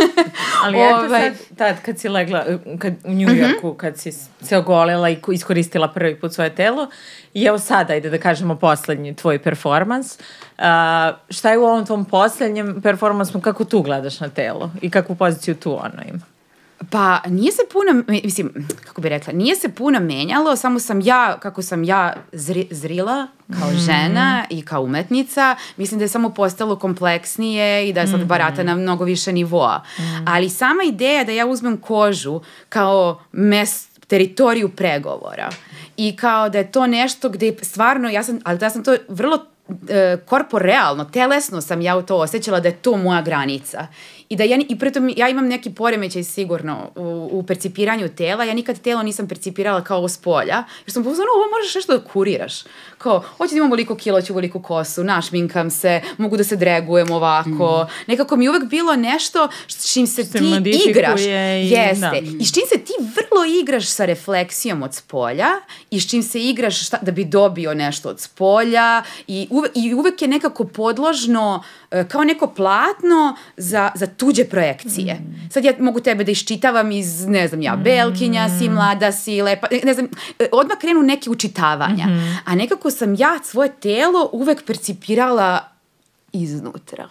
Ali eto Ovaj, sad, tad kad si legla kad, u New Yorku, kad si se ogolila i ko- iskoristila prvi put svoje telo, i evo sada, ajde da kažemo, poslednji tvoj performans, uh, šta je u ovom tvom poslednjem performansu, kako tu gledaš na telo i kakvu poziciju tu ono ima? Pa nije se puno, mislim, kako bi rekla, nije se puno menjalo, samo sam ja, kako sam ja zri, zrila kao žena i kao umetnica, mislim da je samo postalo kompleksnije i da je sad barata na mnogo više nivoa. Ali sama ideja da ja uzmem kožu kao mest, teritoriju pregovora i kao da je to nešto gde stvarno, ja sam, ali da sam to vrlo e, korporealno, telesno sam ja u to osjećala da je to moja granica. I da ja, i pritom ja imam neki poremećaj sigurno u, u percipiranju tela, ja nikad telo nisam percipirala kao s polja, jer sam pozvano, ovo možeš nešto da kuriraš. Kao, hoću da imam ovoliko kilo, hoću ovoliko kosu, našminkam se, mogu da se dregujem ovako. Nekako mi je uvek bilo nešto s čim se, Se ti igraš. i- Jeste. da. I s čim se ti vrlo igraš sa refleksijom od spolja i s čim se igraš šta, da bi dobio nešto od spolja i, uve, i uvek je nekako podložno e, kao neko platno za, za tuđe projekcije. Sad ja mogu tebe da iščitavam iz, ne znam ja, belkinja si, mlada si, lepa, ne znam, e, odmah krenu neke učitavanja. A nekako sam ja svoje telo uvek percipirala iznutra.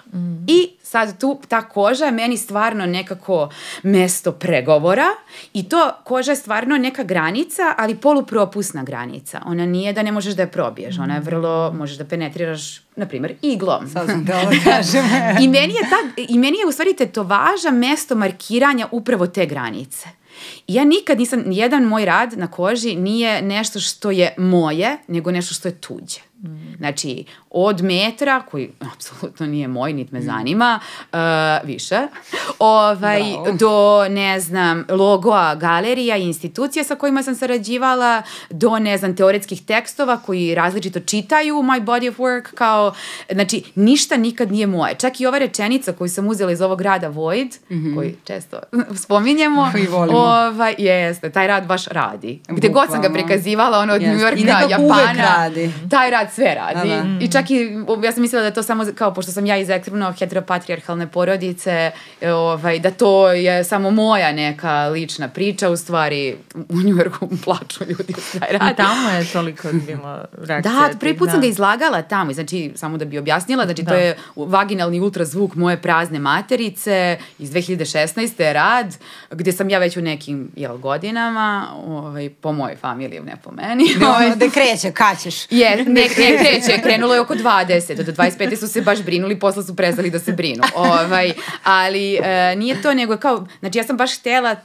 I sad tu ta koža je meni stvarno nekako mesto pregovora i to koža je stvarno neka granica, ali polupropusna granica. Ona nije da ne možeš da je probiješ, ona je vrlo, možeš da penetriraš, na primjer, iglom. Sad sam da kažem. I meni je ta, i meni je u stvari tetovaža mesto markiranja upravo te granice. I ja nikad nisam, nijedan moj rad na koži nije nešto što je moje, nego nešto što je tuđe. Znači, od metra, koji apsolutno nije moj, nit me zanima, uh, više, ovaj, Bravo. do, ne znam, logoa galerija i institucija sa kojima sam sarađivala, do, ne znam, teoretskih tekstova koji različito čitaju my body of work, kao, znači, ništa nikad nije moje. Čak i ova rečenica koju sam uzela iz ovog rada Void, koji često spominjemo, I volimo. ovaj, jeste, taj rad baš radi. Gde god sam ga Bukvalno. prikazivala, ono od Jeste. New Yorka, Japana, taj rad sve radi. Da, da. I čak i, ja sam mislila da je to samo, kao pošto sam ja iz ekstremno heteropatrijarhalne porodice, e, ovaj, da to je samo moja neka lična priča, u stvari u Njujorku plaču ljudi u taj A rad. tamo je toliko bilo reakcija. Da, prvi put sam da. ga izlagala tamo, znači samo da bi objasnila, znači to Da. je vaginalni ultrazvuk moje prazne materice iz 2016. rad, gde sam ja već u nekim jel, godinama, ovaj, po mojoj familiji, ne po meni. ovaj, Ono, da kreće, kad ćeš? Je, ne, ne kreće, krenulo je oko 20, do 25 su se baš brinuli, posle su prezali da se brinu. Ovaj, ali e, nije to nego kao, znači ja sam baš htela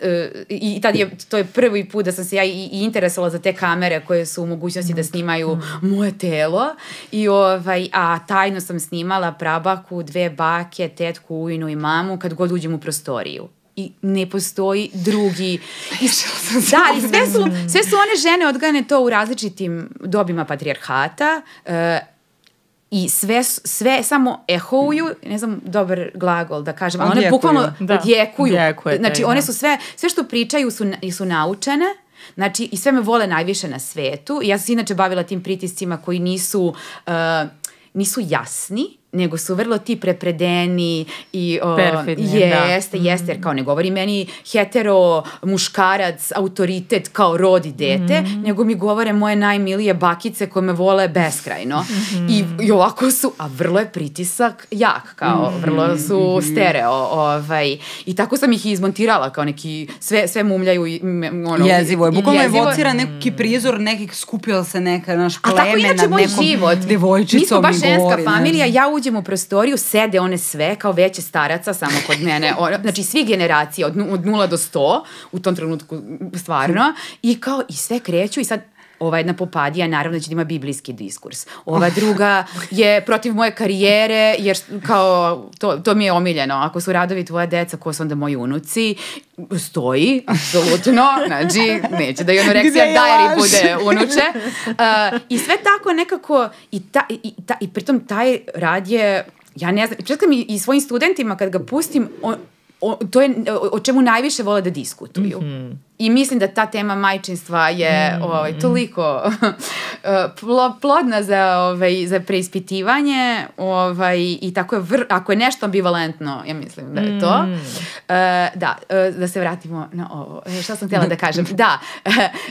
e, i tad je, to je prvi put da sam se ja i, i interesovala za te kamere koje su u mogućnosti da snimaju moje telo i ovaj, a tajno sam snimala prabaku, dve bake, tetku, ujnu i mamu kad god uđem u prostoriju i ne postoji drugi. I, da, ali sve su, sve su one žene odgane to u različitim dobima patrijarhata, e, i sve, sve samo ehouju, ne znam dobar glagol da kažem, ali one Odjekuju. bukvalno Da, odjekuju. odjekuje taj, Znači, one da. su sve, sve što pričaju su, su naučene, Znači, i sve me vole najviše na svetu. I ja sam se inače bavila tim pritiscima koji nisu, uh, nisu jasni, nego su vrlo ti prepredeni i o, Perfidni, da. jeste, jeste, jer kao ne govori meni hetero muškarac, autoritet kao rodi dete, Mhm. nego mi govore moje najmilije bakice koje me vole beskrajno. I, I ovako su, a vrlo je pritisak jak, kao Mhm. vrlo su stereo, ovaj, i tako sam ih izmontirala kao neki, sve, sve mumljaju i, ono, Jezivo je. Bukvalno evocira neki prizor nekih skupila se neka naš A pleme tako inače moj nekom život. Mi smo baš ženska familija, ja uđem u prostoriju, sede one sve kao veće staraca samo kod mene. O, znači svih generacija od, od 0 do 100 u tom trenutku stvarno i kao i sve kreću i sad ova jedna popadija naravno da će da ima biblijski diskurs. Ova druga je protiv moje karijere jer kao to, to mi je omiljeno. Ako su radovi tvoja deca, ko su onda moji unuci? Stoji, apsolutno. Znači, neće da i anoreksija diary bude unuče. Uh, I sve tako nekako, i, ta, i, i, ta, i pritom taj rad je, ja ne znam, često mi i svojim studentima kad ga pustim, on, o, to je o, o čemu najviše vole da diskutuju. I mislim da ta tema majčinstva je ovaj, toliko plo, plodna za, ovaj, za preispitivanje ovaj, i tako je, vr, ako je nešto ambivalentno, ja mislim da je to. E, da, e, da se vratimo na ovo. E, šta sam htjela da kažem? Da,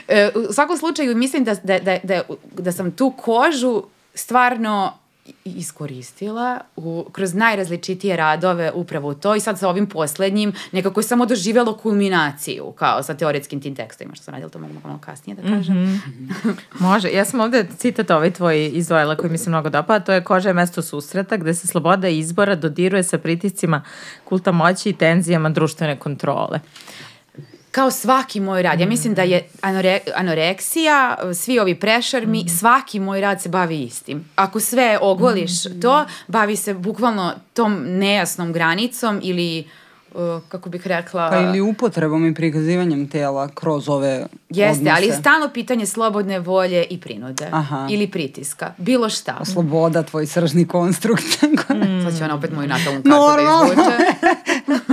e, u svakom slučaju mislim da, da, da, da, da sam tu kožu stvarno iskoristila u, kroz najrazličitije radove upravo to i sad sa ovim poslednjim nekako je samo doživjelo kulminaciju kao sa teoretskim tim tekstovima što sam radila, to mogu malo kasnije da kažem. Može, ja sam ovde citat ovaj tvoj izdvojila koji mi se mnogo dopada, to je koža je mesto susreta gde se sloboda izbora dodiruje sa pritiscima kulta moći i tenzijama društvene kontrole. Kao svaki moj rad. Ja mislim da je anore, anoreksija, svi ovi prešarmi, svaki moj rad se bavi istim. Ako sve ogoliš to, bavi se bukvalno tom nejasnom granicom ili uh, kako bih rekla... Pa ili upotrebom i prikazivanjem tela kroz ove Jeste, odnose. ali je stalno pitanje slobodne volje i prinude. Aha. Ili pritiska. Bilo šta. Sloboda, tvoj sržni konstrukt. Sad će ona opet moju natalnu kartu da Normalno. izvuče.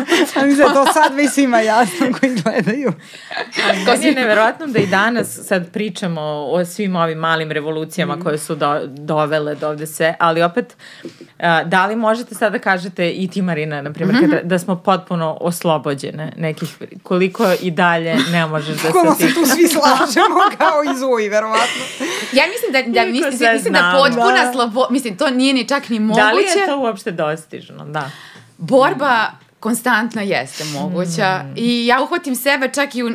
A mislim da to sad već svima jasno koji gledaju. Meni je neverovatno da i danas sad pričamo o svim ovim malim revolucijama koje su do, dovele do ovde sve, ali opet, a, da li možete sad da kažete i ti Marina, na primjer, kad, da smo potpuno oslobođene nekih, koliko i dalje ne možeš da Koliko se se ti... tu svi slažemo kao i Zuji, verovatno. Ja mislim da, da, mislim, sve mislim da potpuna Da. slobo... Mislim, to nije ni čak ni moguće. Da li je to uopšte dostižno? Da. borba konstantno jeste moguća i ja uhvatim sebe čak i u, u,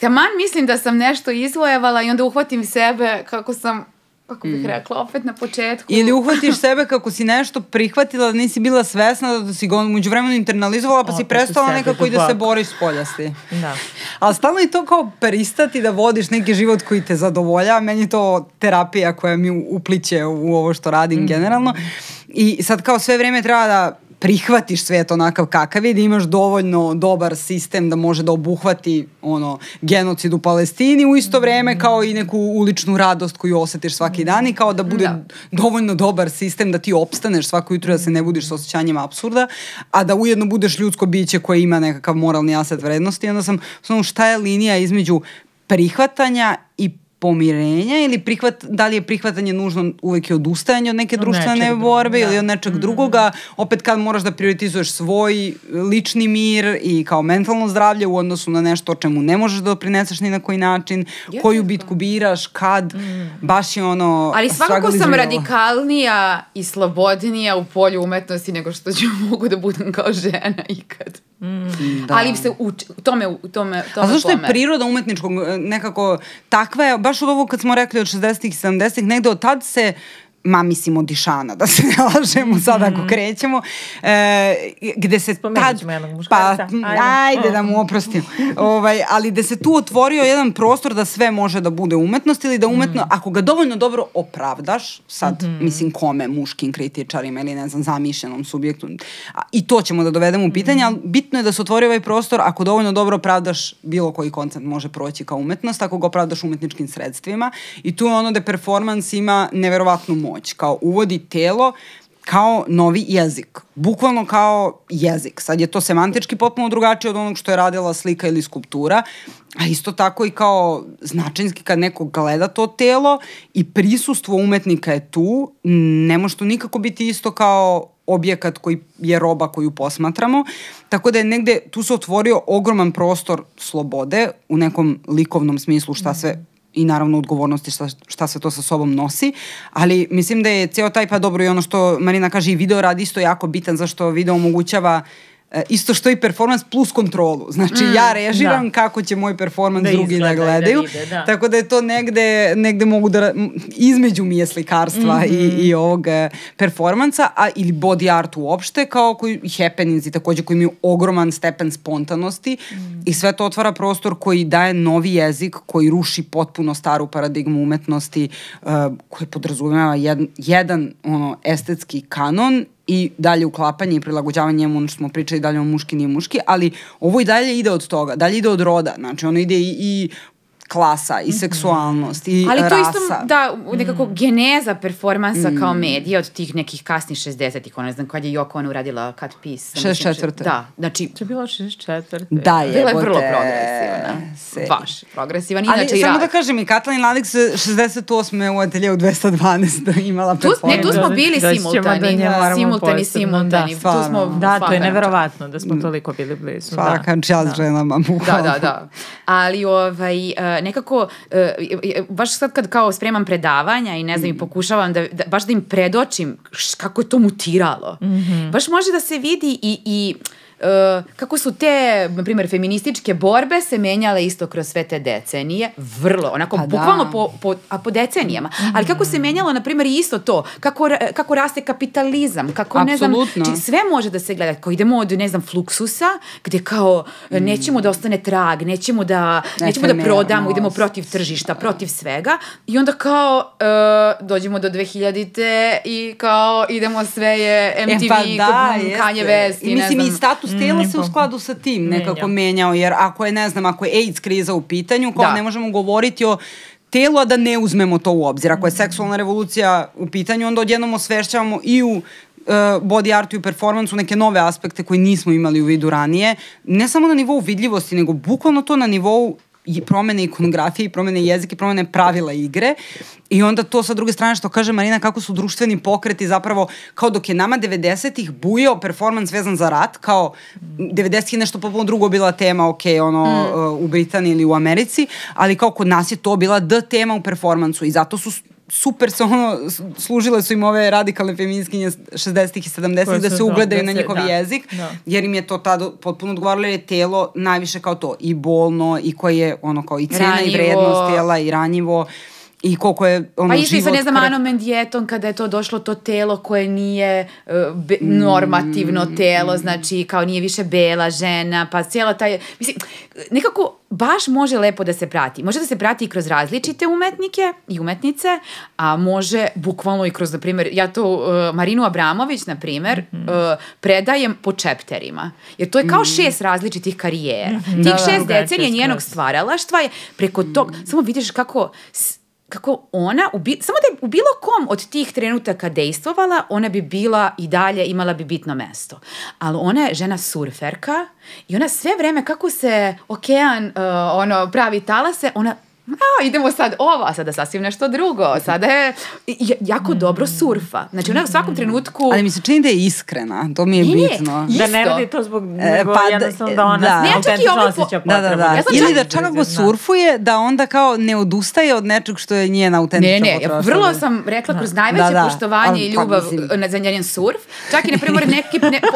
taman mislim da sam nešto izvojevala i onda uhvatim sebe kako sam kako bih rekla, opet na početku. Ili uhvatiš sebe kako si nešto prihvatila da nisi bila svesna da si ga među vremenu internalizovala pa si Opet u prestala nekako i da se duboko. boriš s poljasti. Da. Ali stalno je to kao pristati da vodiš neki život koji te zadovolja. Meni je to terapija koja mi upliće u ovo što radim generalno. I sad kao sve vreme treba da prihvatiš svet onakav kakav je, da imaš dovoljno dobar sistem da može da obuhvati ono, genocid u Palestini u isto vreme kao i neku uličnu radost koju osetiš svaki dan i kao da bude Da. dovoljno dobar sistem da ti opstaneš svako jutro da se ne budiš sa osjećanjem apsurda, a da ujedno budeš ljudsko biće koje ima nekakav moralni aset vrednosti. I onda sam, sam šta je linija između prihvatanja i pomirenja ili prihvat, da li je prihvatanje nužno uvek i odustajanje od neke društvene nečeg borbe da. ili od nečeg drugoga, opet kad moraš da prioritizuješ svoj lični mir i kao mentalno zdravlje u odnosu na nešto o čemu ne možeš da doprineseš ni na koji način, koju bitku biraš, kad, baš je ono... Ali svakako sam radikalnija i slobodnija u polju umetnosti nego što ću mogu da budem kao žena ikad. Da. Ali se uči, u tome, u tome, tome A zašto je pomer. priroda umetničkog e, nekako takva je, baš od ovo kad smo rekli od 60-ih i 70-ih, negde od tad se ma mislim od Dišana, da se ne lažemo sad ako krećemo, e, gde se Spomenut tad... ćemo jednog Pa, muškarca. m, Ajde. ajde da mu oprostim. ovaj, ali gde se tu otvorio jedan prostor da sve može da bude umetnost ili da umetno, ako ga dovoljno dobro opravdaš, sad, mislim, kome, muškim kritičarima ili ne znam, zamišljenom subjektu, a, i to ćemo da dovedemo u pitanje, ali bitno je da se otvori ovaj prostor, ako dovoljno dobro opravdaš, bilo koji koncept može proći kao umetnost, ako ga opravdaš umetničkim sredstvima i tu je ono da performans ima neverovatnu moć, kao uvodi telo kao novi jezik. Bukvalno kao jezik. Sad je to semantički potpuno drugačije od onog što je radila slika ili skulptura, a isto tako i kao značajnski kad neko gleda to telo i prisustvo umetnika je tu, ne može to nikako biti isto kao objekat koji je roba koju posmatramo. Tako da je negde, tu se otvorio ogroman prostor slobode u nekom likovnom smislu šta sve i naravno odgovornosti šta, šta se to sa sobom nosi, ali mislim da je ceo taj, pa dobro i ono što Marina kaže i video rad isto jako bitan zašto video omogućava E, isto što i performans plus kontrolu. Znači mm, ja režiram da. kako će moj performans da drugi da gledaju. Da vide, da. Tako da je to negde, negde mogu da, između mi je slikarstva mm -hmm. i, i ovog e, performansa, a ili body art uopšte, kao koji happenings i takođe koji imaju ogroman stepen spontanosti mm. i sve to otvara prostor koji daje novi jezik, koji ruši potpuno staru paradigmu umetnosti, uh, koji podrazumeva jedan, jedan ono, estetski kanon i dalje uklapanje i prilagođavanje njemu, ono što smo pričali, dalje on muški nije muški, ali ovo i dalje ide od toga, dalje ide od roda, znači ono ide i, i klasa i mhm. seksualnost i Ali to rasa. isto, da, nekako mm. geneza performansa mm. kao medija od tih nekih kasnih 60-ih, ona ne znam kad je Yoko Ono uradila cut piece. 64. Da, znači... To je bilo 64. Da, je. Bila je vrlo progresivna. Se. Baš progresivan. Inače Ali samo da kažem, i Katalin Ladix 68. u ateljevu 212 imala performans. Ne, tu smo bili da, simultani. Da simultani, simultani. Da, tu smo, da, to je neverovatno da smo toliko bili blizu. Svaka da. čast da. ženama. Da, da, da. Ali ovaj, nekako, uh, baš sad kad kao spremam predavanja i ne znam, mm. i pokušavam da, da, baš da im predočim kako je to mutiralo. Mm -hmm. Baš može da se vidi i, i kako su te, na primjer, feminističke borbe se menjale isto kroz sve te decenije, vrlo, onako, pa da. bukvalno da. po, po, a po decenijama, mm -hmm. ali kako se menjalo, na primjer, isto to, kako, kako raste kapitalizam, kako, Absolutno. ne znam, či, sve može da se gleda, kao idemo od, ne znam, fluksusa, gde kao mm. nećemo da ostane trag, nećemo da, ne nećemo da prodamo, idemo protiv tržišta, protiv svega, i onda kao uh, dođemo do 2000-te i kao idemo sve je MTV, e, pa da, Kanye West i, I mislim, ne znam. i status status tela se u skladu sa tim nekako menjao, jer ako je, ne znam, ako je AIDS kriza u pitanju, kao da. ne možemo govoriti o telu, a da ne uzmemo to u obzir. Ako je seksualna revolucija u pitanju, onda odjednom osvešćavamo i u uh, body artu i u performansu neke nove aspekte koje nismo imali u vidu ranije. Ne samo na nivou vidljivosti, nego bukvalno to na nivou i promene ikonografije i promene jezike, promene pravila igre i onda to sa druge strane što kaže Marina kako su društveni pokreti zapravo kao dok je nama 90-ih bujao performans vezan za rat, kao 90-ih nešto potpuno drugo bila tema, ok, ono mm. uh, u Britaniji ili u Americi, ali kao kod nas je to bila d tema u performansu i zato su super su ono, služile su im ove radikalne feminiskinje 60-ih i 70-ih da se ugledaju na njihov da, jezik, da. jer im je to tada potpuno odgovaralo jer je telo najviše kao to i bolno i koje je ono kao i cena ranjivo. i vrednost tela i ranjivo i koliko je ono Pa išli sa, ne znam, Anom Mendijetom kada je to došlo to telo koje nije uh, be, normativno mm, telo, mm. znači kao nije više bela žena, pa cijela taj, mislim, nekako baš može lepo da se prati. Može da se prati i kroz različite umetnike i umetnice, a može bukvalno i kroz, na primjer, ja to, uh, Marinu Abramović, na primjer, mm -hmm. uh, predajem po čepterima. Jer to je kao mm -hmm. šest različitih karijera. Mm -hmm. Tih da, šest da, decenija njenog stvaralaštva je preko tog, mm -hmm. samo vidiš kako kako ona, u bi, samo da je u bilo kom od tih trenutaka dejstvovala, ona bi bila i dalje, imala bi bitno mesto. Ali ona je žena surferka i ona sve vreme kako se okean uh, ono, pravi talase, ona a, idemo sad ovo, a sada sasvim nešto drugo, sada je jako dobro surfa. Znači ona u svakom trenutku... Ali mi se čini da je iskrena, to mi je ne, bitno. Ne, da ne radi to zbog, e, pa, jednostavno da ona da. ne, čak i ovo po... Da, da, da. Ja Ili da čak ako surfuje, da onda kao ne odustaje od nečeg što je njena autentična potrošnja. Ne, ne, ja vrlo sam rekla kroz da. najveće da, da. poštovanje i pa ljubav pa, za njen surf. Čak i, na primjer, neki... Ne, uh,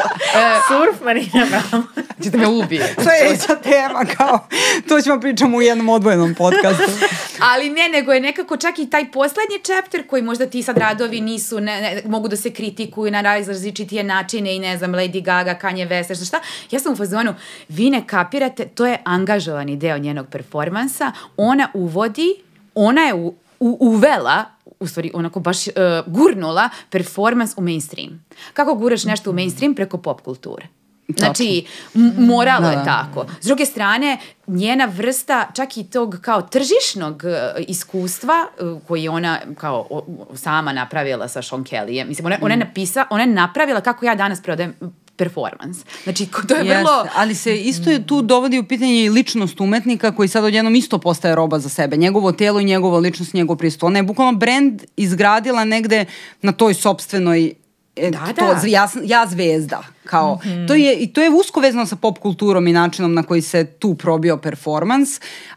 surf Marina Bramo. Ćete me ubije. Sledeća tema, kao, to ćemo pričamo u jednom odvojenom podcastu. Ali ne, nego je nekako čak i taj poslednji chapter koji možda ti sad radovi nisu, ne, ne, mogu da se kritikuju na različitije načine i ne znam, Lady Gaga, Kanye West, šta šta. Ja sam u fazonu, vi ne kapirate, to je angažovani deo njenog performansa, ona uvodi, ona je u, u, uvela u stvari onako baš uh, gurnula performans u mainstream. Kako guraš nešto u mainstream preko pop kulture? Znači, m- moral Da, je da. tako. S druge strane, njena vrsta čak i tog kao tržišnog e, iskustva e, koji je ona kao o- sama napravila sa Sean Kellyjem. Mislim, ona, ona je napisa, ona je napravila kako ja danas prodajem performans. Znači, to je Jeste, vrlo... ali se isto je tu dovodi u pitanje i ličnost umetnika koji sad odjednom isto postaje roba za sebe. Njegovo telo i njegova ličnost, njegov pristup. Ona je bukvalno brand izgradila negde na toj sopstvenoj e, Da, to, da. ja, sam- ja zvezda. Kao, to je, I to je usko vezano sa pop kulturom i načinom na koji se tu probio performans,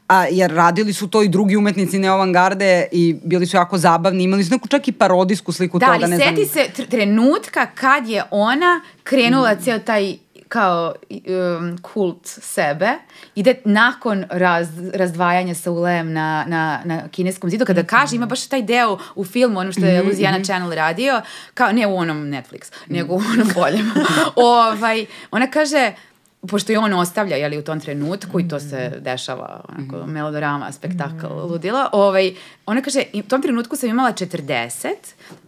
a, jer radili su to i drugi umetnici neovangarde i bili su jako zabavni, imali su neku čak i parodijsku sliku Da, toga. ali ne znam. seti se tr- trenutka kad je ona krenula mm. ceo taj kao um, kult sebe, ide nakon raz, razdvajanja sa Ulem na, na, na kineskom zidu, kada kaže, ima baš taj deo u filmu, ono što je Louisiana Channel radio, kao, ne u onom Netflix, nego u onom boljem. ovaj, ona kaže, pošto je on ostavlja jeli, u tom trenutku i to se dešava onako melodrama, spektakl, ludila, ovaj, ona kaže, u tom trenutku sam imala 40,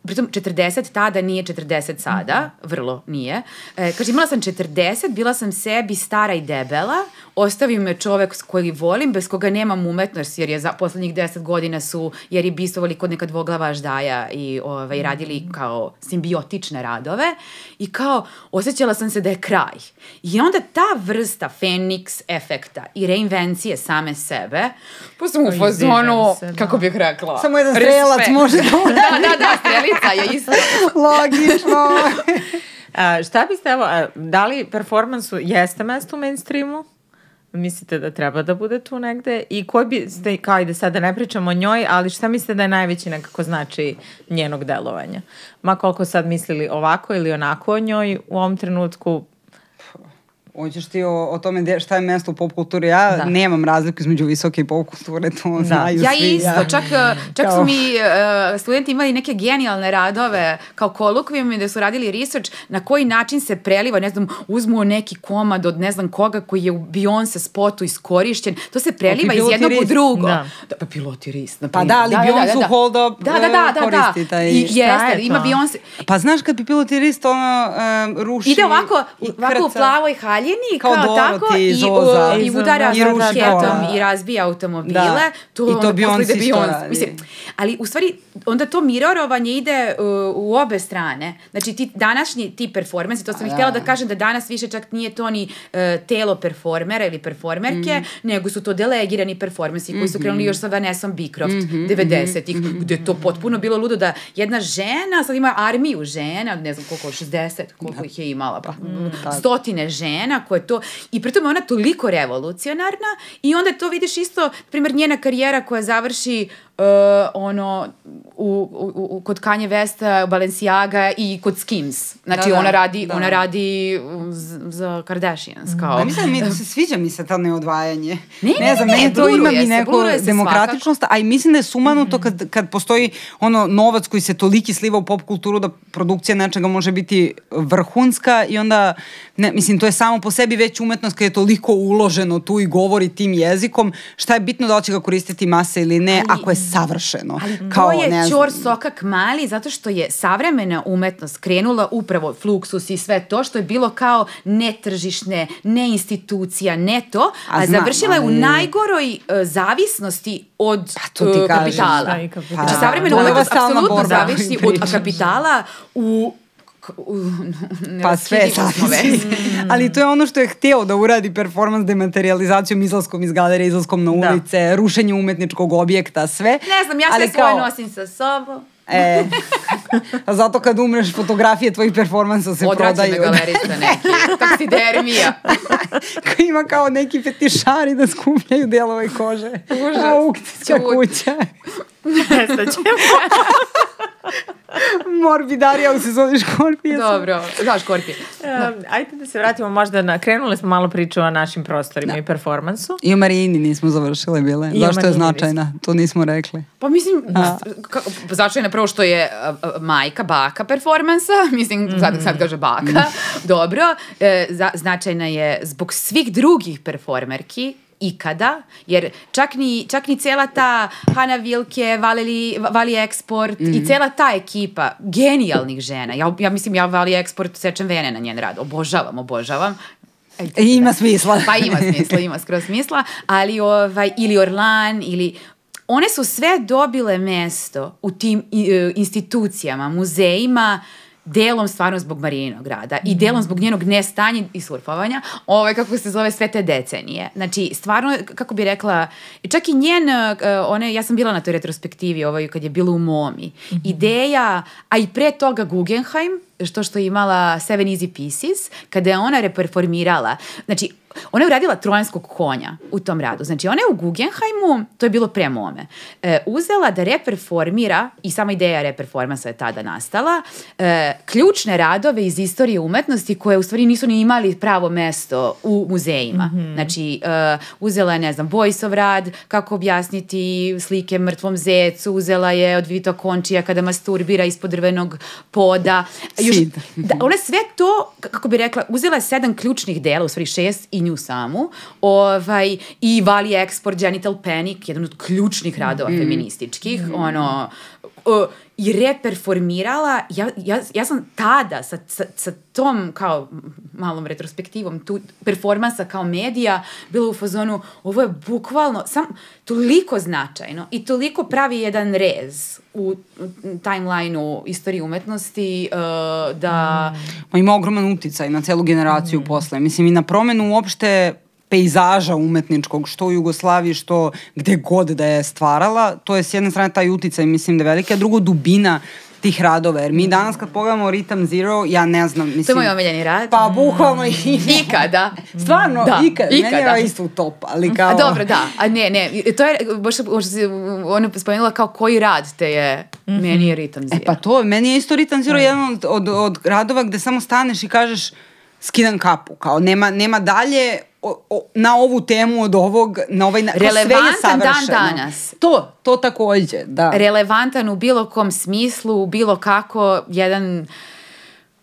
pritom 40 tada nije 40 sada, vrlo nije. E, kaže, imala sam 40, bila sam sebi stara i debela, ostavio me čovek koji volim, bez koga nemam umetnost, jer je za poslednjih 10 godina su, jer je bistovali kod neka dvoglava aždaja i ovaj, radili kao simbiotične radove i kao osjećala sam se da je kraj. I onda ta vrsta Feniks efekta i reinvencije same sebe, pa sam u fazonu, se, da. kako bih rekla? Samo jedan strelac može da da, da, da, strelica je isto. Logično. A, šta biste, evo, a, da li performansu jeste mesto u mainstreamu? Mislite da treba da bude tu negde? I koji bi, ste, kao i da sada ne pričamo o njoj, ali šta mislite da je najveći nekako znači njenog delovanja? Ma koliko sad mislili ovako ili onako o njoj u ovom trenutku, Hoćeš ti o, o tome gde, šta je mesto u pop kulturi? Ja Da. nemam razliku između visoke i pop kulture, to znaju Ja svi. isto, čak, uh, čak Kao- su mi uh, studenti imali neke genijalne radove kao kolokvijumi da su radili research na koji način se preliva, ne znam, uzmu neki komad od ne znam koga koji je u Beyoncé spotu iskorišćen, to se preliva iz piloti jednog u drugo. Da. da pa piloti rist, na Pa da, ali Beyoncé Hold Up, Da, da, da, da, da. koristi taj- I, jeste, je ima? Beyoncé. Pa znaš kad bi pilot i rist ono um, ruši Ide ovako, ovako u plavoj haljini, Kao kao, Dorothy tako, i, Oza. o, i udara da, da, rušketom da. i razbija automobile. Da. To, I to Beyoncé isto Beyoncé. radi. Mislim, ali u stvari, onda to mirorovanje ide uh, u obe strane. Znači, ti današnji ti performansi, to sam i da. htjela da kažem da danas više čak nije to ni uh, telo performera ili performerke, Mhm. nego su to delegirani performansi koji su krenuli još sa Vanessom Beecroft Mhm, 90-ih, gde je to potpuno bilo ludo da jedna žena sad ima armiju žena, ne znam koliko, 60, koliko ih je imala, pa tako. stotine žena koje to, i pritom je ona toliko revolucionarna i onda to vidiš isto, primjer njena karijera koja završi uh, ono u, u, u, kod Kanye Westa, Balenciaga i kod Skims. Znači Da, da, ona radi, da. ona radi um, z- za Kardashians kao. Pa mislim mi da se sviđa mi se ta neodvajanje. Ne, ne, znam, ne, meni to bluruje ima mi se demokratičnost, a i mislim da je sumanuto kad, kad postoji ono novac koji se toliki sliva u pop kulturu da produkcija nečega može biti vrhunska i onda, ne, mislim, to je samo po sebi već umetnost kad je toliko uloženo tu i govori tim jezikom, šta je bitno da li će ga koristiti mase ili ne, Ali- ako je savršeno. Ali Kao, to je ne znam, čor sokak mali zato što je savremena umetnost krenula upravo fluksus i sve to što je bilo kao netržišne, ne institucija, ne to, a, A znam, završila je u ali- najgoroj e, zavisnosti od Pa to ti kažem. kapitala. Da, kapitala. Znači, Pa, savremena je ova umetnost apsolutno zavisi od kapitala u, Pa sve vezi. Ali to je ono što je hteo da uradi performans dematerializacijom, izlaskom iz galerije, izlaskom na Da. ulice, rušenje umetničkog objekta, sve. Ne znam, ja sve svoje kao- nosim sa sobom. E, a zato kad umreš fotografije tvojih performansa se Odraće me prodaju. galerista neki. Taksidermija. Koji ima kao neki fetišari da skupljaju delove kože. Užas. Aukcijska Čut. kuća. Nestaćemo. Morbidarija u sezoni škorpije. Dobro, znaš Korpi. Um, ajde da se vratimo možda na, krenuli smo malo priču o našim prostorima i performansu. I o Marini nismo završile bile. I Zašto je značajna? To nismo rekli. Pa mislim, ka, začajna prvo što je a, a, majka, baka performansa, mislim, sad, sad kaže baka, dobro, e, za, značajna je zbog svih drugih performerki ikada, jer čak ni, čak ni cela ta Hana Vilke, Vali, Vali Export mm -hmm. i Mhm. cela ta ekipa genijalnih žena. Ja, ja mislim, ja Vali Export sečem vene na njen rad. Obožavam, obožavam. E, ima smisla. Pa ima smisla, ima skroz smisla, ali ovaj, ili Orlan, ili one su sve dobile mesto u tim e, institucijama, muzejima, delom stvarno zbog Marijinog rada i delom zbog njenog nestanja i surfovanja, ovaj, kako se zove sve te decenije. Znači, stvarno, kako bi rekla, čak i njen, uh, one, ja sam bila na toj retrospektivi ovaj, kad je bilo u Momi, ideja, a i pre toga Guggenheim, što što je imala Seven Easy Pieces, kada je ona reperformirala, znači, ona je uradila trojanskog konja u tom radu. Znači, ona je u Guggenheimu, to je bilo pre mome, e, uzela da reperformira, i sama ideja reperformansa je tada nastala, e, ključne radove iz istorije umetnosti koje u stvari nisu ni imali pravo mesto u muzejima. Mm -hmm. Znači, e, uzela je, ne znam, Bojsov rad, kako objasniti slike mrtvom zecu, uzela je od Vito Končija kada masturbira ispod drvenog poda. Još, da, ona sve to, kako bi rekla, uzela je sedam ključnih dela, u stvari šest i nju samu, ovaj, i Vali Export, Genital Panic, jedan od ključnih radova mm. feminističkih, mm. ono, o, i reperformirala, ja, ja, ja sam tada sa, sa, sa tom kao malom retrospektivom tu performansa kao medija bila u fazonu, ovo je bukvalno sam toliko značajno i toliko pravi jedan rez u, timelineu istorije umetnosti uh, da Ma ima ogroman uticaj na celu generaciju mm. posle. Mislim i na promenu uopšte pejzaža umetničkog, što u Jugoslaviji, što gde god da je stvarala, to je s jedne strane taj uticaj, mislim da je velika, a drugo dubina tih radova, jer mi danas kad pogledamo Rhythm Zero, ja ne znam, mislim... to je moj omiljeni rad. Pa bukvalno i... Ikada. Stvarno, Da, ikad, meni ikada. je isto u top, ali kao... A dobro, da. A ne, ne, to je, baš što si ona spomenula kao koji rad te je, mm -hmm. meni je ritam zira. E pa to, meni je isto Ritam Zero jedan od, od, od radova gde samo staneš i kažeš skidam kapu, kao nema, nema dalje o, o, na ovu temu od ovog, na ovaj, na, kao sve je Relevantan dan danas. To, to takođe, da. Relevantan u bilo kom smislu, u bilo kako, jedan mm,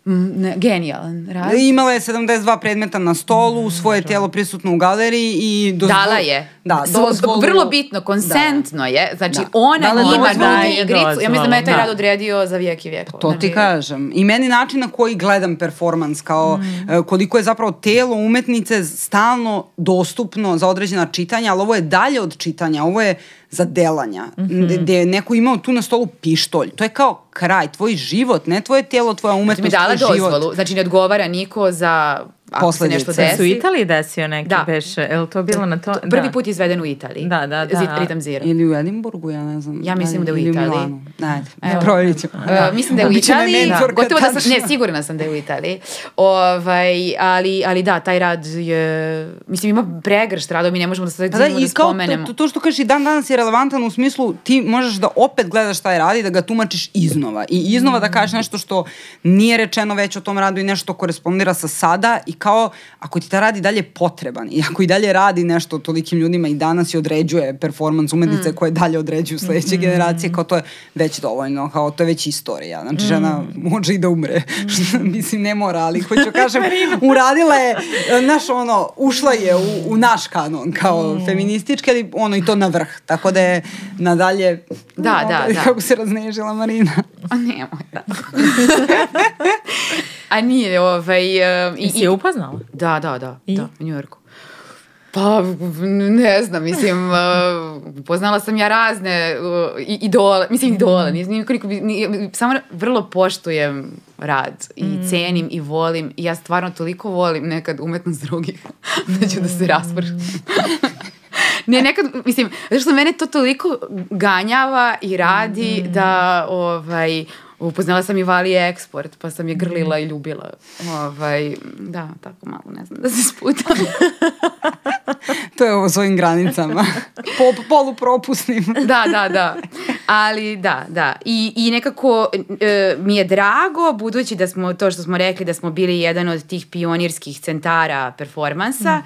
ne, genijalan rad. Imala je 72 predmeta na stolu, svoje tijelo prisutno u galeriji i dozvol... Dala je. Da, dozvolu... Vrlo bitno, konsentno je. Znači, Da. ona Dala je njima dozvolu. nudi Daje igricu. Ja mislim da me je taj dozvolu, rad da. odredio za vijek i vijekova. To ti kažem. I meni način na koji gledam performans, kao Mm. e, koliko je zapravo telo umetnice stalno dostupno za određena čitanja, ali ovo je dalje od čitanja, ovo je za delanja, mm. -hmm. gde je neko imao tu na stolu pištolj. To je kao kraj, tvoj život, ne tvoje telo, tvoja Ti mi umetnost, dala tvoj život. dozvolu. Znači, ne odgovara niko za ako se nešto desi. Se u Italiji desio neki Da. beše, je li to bilo na to? Prvi da. put izveden u Italiji. Da, da, da. Zit- Ritam Zero. Ili u Edimburgu, ja ne znam. Ja mislim da je u ili Italiji. Milanu. Ajde, Evo. provjerit ću. Uh, mislim da je u Italiji, mentorka gotovo da sam, ne, sigurna sam da je u Italiji, ovaj, ali, ali da, taj rad je, mislim ima pregršt radova, mi ne možemo da sad da, da, i kao spomenemo. to, to što kažeš i dan danas je relevantan u smislu ti možeš da opet gledaš šta je radi, da ga tumačiš iznova. I iznova da kažeš nešto što nije rečeno već o tom radu i nešto korespondira sa sada i kao ako ti ta radi dalje potreban i ako i dalje radi nešto tolikim ljudima i danas i određuje performans umetnice koje dalje određuju sledeće generacije, kao to je već dovoljno, kao to je već istorija. Znači žena može i da umre. Što, mislim, ne mora, ali hoću kažem, uradila je, naš ono, ušla je u, u naš kanon kao feministički, ali ono i to na vrh. Tako da je nadalje, Da, da, da. kako se raznežila Marina. A nemoj, da. A nije, ovaj... Uh, I si je upoznala? Da, da, da, I? da, u Njujorku. Pa, ne znam, mislim, uh, poznala sam ja razne uh, i- idole, mislim idole, nisam niko niko, ni, samo vrlo poštujem rad i cenim i volim i ja stvarno toliko volim nekad umetnost drugih da ću da se raspršim. Ne, nekad, mislim, zato što mene to toliko ganjava i radi da, ovaj, upoznala sam i Vali Export, pa sam je grlila i ljubila. Ovaj, da, tako malo, ne znam, da se sputam. To je ovo svojim granicama. Po, polupropusnim. da, da, da. Ali da, da. I, i nekako e, mi je drago, budući da smo, to što smo rekli, da smo bili jedan od tih pionirskih centara performansa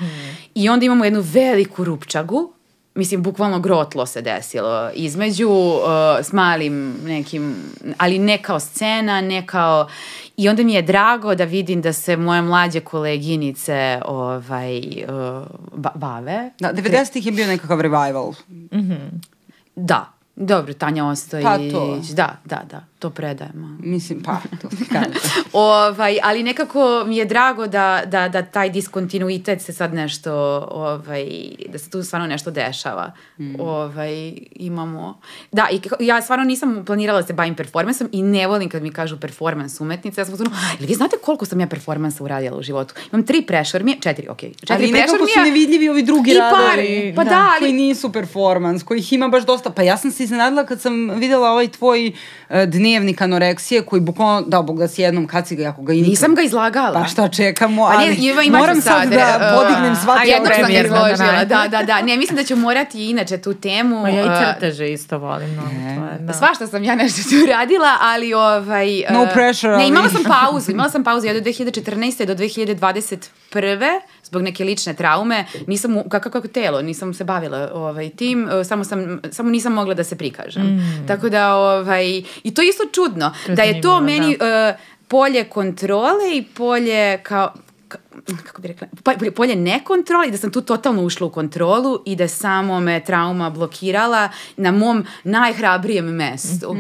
i onda imamo jednu veliku rupčagu mislim, bukvalno grotlo se desilo između uh, s malim nekim, ali ne kao scena, ne kao... I onda mi je drago da vidim da se moje mlađe koleginice ovaj, uh, ba bave. Da, 90-ih je bio nekakav revival. Da, dobro, Tanja Ostojić, Pa to. da, da, da, to predajemo. Mislim, pa, to ti kažem. Ovaj, ali nekako mi je drago da, da, da taj diskontinuitet se sad nešto, ovaj, da se tu stvarno nešto dešava. Ovaj, imamo... Da, i kako- ja stvarno nisam planirala da se bavim performansom i ne volim kad mi kažu performans umetnica. Ja sam uzmano, ili vi znate koliko sam ja performansa uradila u životu? Imam tri prešormije, četiri, okej, četiri Ali nekako su nevidljivi ovi drugi i par, radovi. pa da, ali Koji nisu performans, kojih ima baš dosta. Pa ja sam se iznenadila kad sam videla ovaj tvoj uh, dnevnik anoreksije koji bukvalno, da, bog da si jednom, kad si ga, ako ga i nikad. nisam ga izlagala. Pa šta čekamo, ali ne, ima, imat ću moram sad, da uh, podignem sva a jednog sam ga premijerna da izložila, da, da, da. Ne, mislim da ću morati inače tu temu. Ma ja i uh, crteže isto volim. No, to je, da. Svašta sam ja nešto tu radila, ali ovaj... No pressure, Ne, ali- imala sam pauzu, imala sam pauzu ja do 2014. do 2021. zbog neke lične traume, nisam, kako, kako telo, nisam se bavila ovaj, tim, uh, samo, sam, samo nisam mogla da se prikažem. Mm. Tako da, ovaj, i to je isto čudno, je da je to meni uh, polje kontrole i polje kao, ka- kako bi rekla, pa- polje nekontrole i da sam tu totalno ušla u kontrolu i da samo me trauma blokirala na mom najhrabrijem mestu.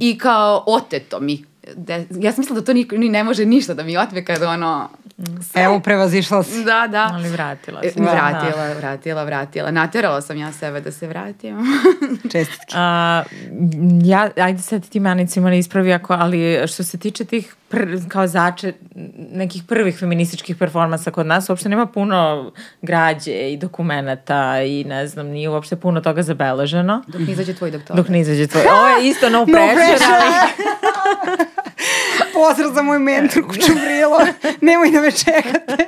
I kao oteto mi. Da, ja sam mislila da to niko ni ne može ništa da mi otme kada ono... sve- Evo, prevazišla si. Da, da. Ali vratila E, se. Vratila, vratila, vratila. Naterala sam ja sebe da se vratim. Čestitke. A, ja, ajde sad ti Manica ima ispravi ako, ali što se tiče tih pr, kao zače, nekih prvih feminističkih performansa kod nas, uopšte nema puno građe i dokumenata i ne znam, nije uopšte puno toga zabeleženo. Dok ne izađe tvoj doktor. Dok ne izađe tvoj. Ovo je isto no pressure, pressure. Pozdrav za moju mentorku Čubrilo. Nemoj da me čekate.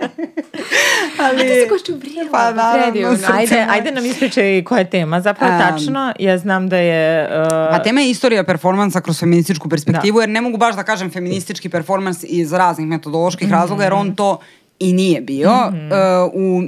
Ali... A ti si ko Čubrilo, Pa naravno, predivno. srce ajde, ajde nam ispričaj koja je tema. Zapravo Am. tačno, ja znam da je... Uh, A tema je istorija performansa kroz feminističku perspektivu, jer ne mogu baš da kažem feministički performans iz raznih metodoloških razloga, jer on to i nije bio. Uh, u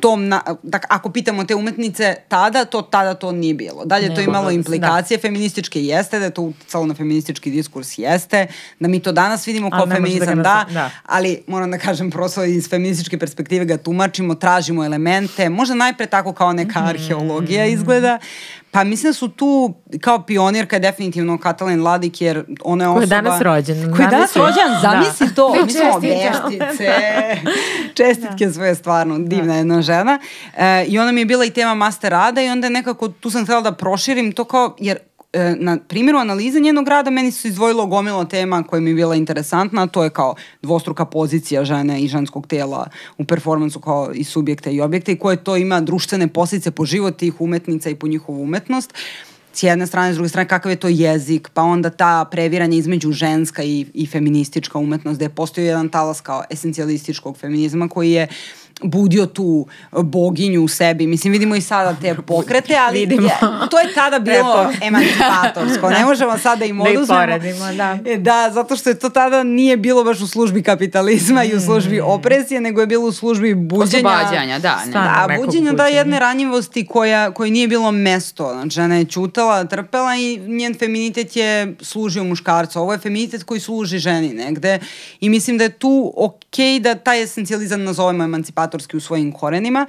tom, na, dak, ako pitamo te umetnice tada, to tada to nije bilo. Dalje to Nema imalo veze, implikacije feminističke jeste, da je to uticalo na feministički diskurs jeste, da mi to danas vidimo kao ne da feminizam, da, naz- da. ali moram da kažem prosto iz feminističke perspektive ga tumačimo, tražimo elemente, možda najpre tako kao neka Mhm. arheologija izgleda, pa mislim da su tu kao pionirka je definitivno Katalin Ladik jer ona je Koji je osoba... danas rođen, Koji je danas zamisli. rođen, zamisli to. Da. Mi smo veštice. Čestitke svoje stvarno, divna jedna žena. E, I ona mi je bila i tema master rada i onda je nekako, tu sam htjela da proširim to kao, jer na primjeru analize njenog rada meni se izdvojilo gomilo tema koja mi je bila interesantna, to je kao dvostruka pozicija žene i ženskog tela u performansu kao i subjekta i objekta i koje to ima društvene posljedice po život tih umetnica i po njihovu umetnost. S jedne strane, s druge strane kakav je to jezik, pa onda ta previranja između ženska i, i feministička umetnost, gde je postojao jedan talas kao esencijalističkog feminizma koji je budio tu boginju u sebi. Mislim, vidimo i sada te pokrete, ali je, to je tada bilo emancipatorsko. Ne možemo sada im Da oduzmemo. poredimo, da. E, Da, zato što je to tada nije bilo baš u službi kapitalizma i u Mm. službi opresije, nego je bilo u službi buđenja. Oslobađanja, da. Ne. Da, nekog buđenja da jedne ranjivosti koja, koja nije bilo mesto. Znači, žena je čutala, trpela i njen feminitet je služio muškarcu. Ovo je feminitet koji služi ženi negde i mislim da je tu okej da taj esencijalizam nazovemo emancipatorski u svojim korenima.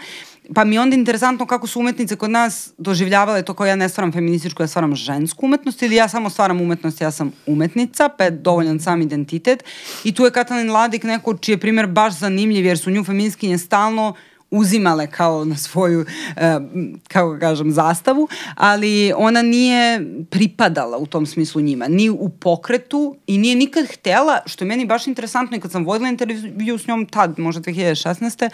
Pa mi je onda interesantno kako su umetnice kod nas doživljavale to kao ja ne stvaram feminističku, ja stvaram žensku umetnost ili ja samo stvaram umetnost, ja sam umetnica, pa je dovoljan sam identitet. I tu je Katalin Ladik neko čiji je primjer baš zanimljiv jer su nju feminiskinje stalno uzimale kao na svoju, e, kako kažem, zastavu, ali ona nije pripadala u tom smislu njima, ni u pokretu i nije nikad htela, što je meni baš interesantno i kad sam vodila intervju s njom tad, možda 2016.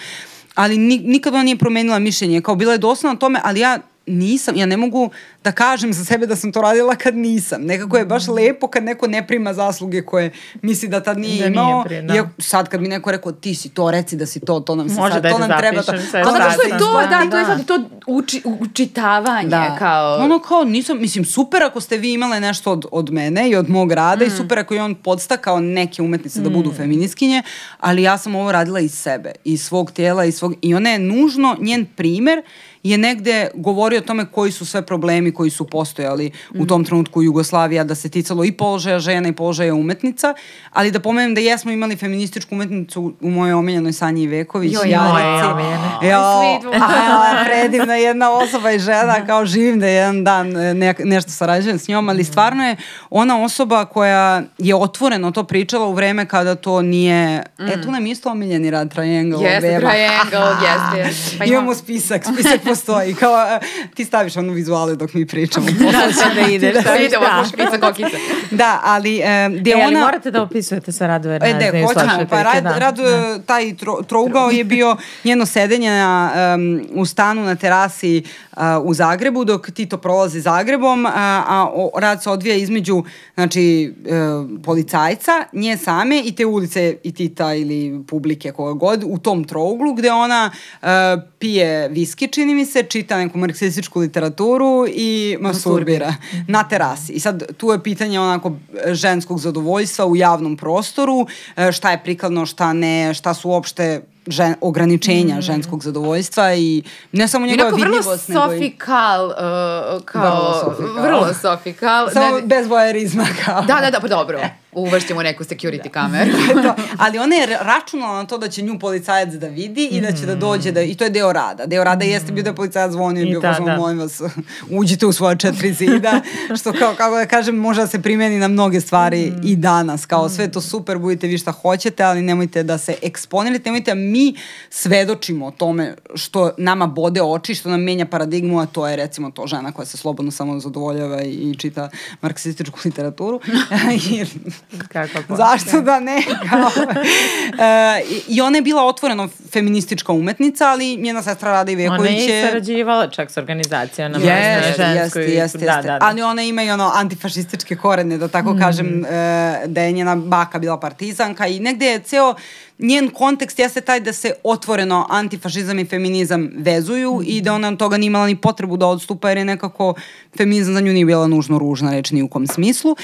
Ali ni, nikad ona nije promenila mišljenje, kao bila je doslovna tome, ali ja nisam, ja ne mogu da kažem za sebe da sam to radila kad nisam. Nekako je baš lepo kad neko ne prima zasluge koje misli da tad nije Da nije imao. pri- da. Iako sad kad mi neko rekao ti si to, reci da si to, to nam se Može sad, da to nam treba. To, sve Pa zato što je to, da, Da, to je da. sad to uči, učitavanje, Da. kao... Ono kao nisam, mislim super ako ste vi imale nešto od, od mene i od mog rada Mm. i super ako je on podstakao neke umetnice da budu feminiskinje, ali ja sam ovo radila iz sebe, iz svog tijela, iz svog, i ona je nužno, njen primer je negde govorio o tome koji su sve problemi koji su postojali mm. u tom trenutku Jugoslavija, da se ticalo i položaja žena i položaja umetnica, ali da pomenem da jesmo imali feminističku umetnicu u mojoj omiljenoj Sanji Veković. Joj, moje omiljene. Jo, a, predivna jedna osoba i žena, kao živim da jedan dan ne, nešto sarađujem s njom, ali stvarno je ona osoba koja je otvoreno to pričala u vreme kada to nije... Mm. E, tu nam isto omiljeni rad Triangle. Jeste, Triangle, jeste. Pa imamo spisak, spisak postoji. Kao, ti staviš ono vizuale dok mi pričamo. da, sad da ideš. Da, idemo, da. špica kokica. Da, ali... E, gde e, ona... morate da opisujete sa radove. E, de, hoćemo. Pa rad, da. rad, da. taj tro, trougao je bio njeno sedenje na, um, u stanu na terasi uh, u Zagrebu, dok Tito prolazi Zagrebom, a, a rad se odvija između znači, uh, policajca, nje same i te ulice i Tita ili publike koga god u tom trouglu gde ona uh, pije viski, čini mi se, čita neku marksističku literaturu i masturbira na terasi. I sad tu je pitanje onako ženskog zadovoljstva u javnom prostoru, šta je prikladno, šta ne, šta su uopšte žen, ograničenja mm. ženskog zadovoljstva i ne samo njegova vidljivost. Vrlo sofikal, uh, kao, vrlo sofikal. Vrlo sofikal. Samo ne, bez vojerizma kao. Da, da, da, pa dobro uvršćemo neku security kameru. to. Ali ona je računala na to da će nju policajac da vidi i da će da dođe da, i to je deo rada. Deo rada jeste bio da je policajac zvonio i bio da, da. molim vas, uđite u svoje četiri zida, što kao, kako da kažem, može da se primeni na mnoge stvari mm. i danas, kao sve to super, budite vi šta hoćete, ali nemojte da se eksponirate, nemojte da mi svedočimo o tome što nama bode oči, što nam menja paradigmu, a to je recimo to žena koja se slobodno samo zadovoljava i čita marksističku literaturu. Kako pa? Zašto da ne? Kao, e, I ona je bila otvoreno feministička umetnica, ali njena sestra Rada Iveković je... Ona je sarađivala čak s organizacijama yes, ženskoj. Jeste, jeste, da, da, da. Ali ona ima i ono antifašističke korene, da tako mm. kažem, e, da je njena baka bila partizanka i negde je ceo njen kontekst jeste taj da se otvoreno antifašizam i feminizam vezuju mm. i da ona od toga nije imala ni potrebu da odstupa jer je nekako feminizam za nju nije bila nužno ružna reč ni u kom smislu.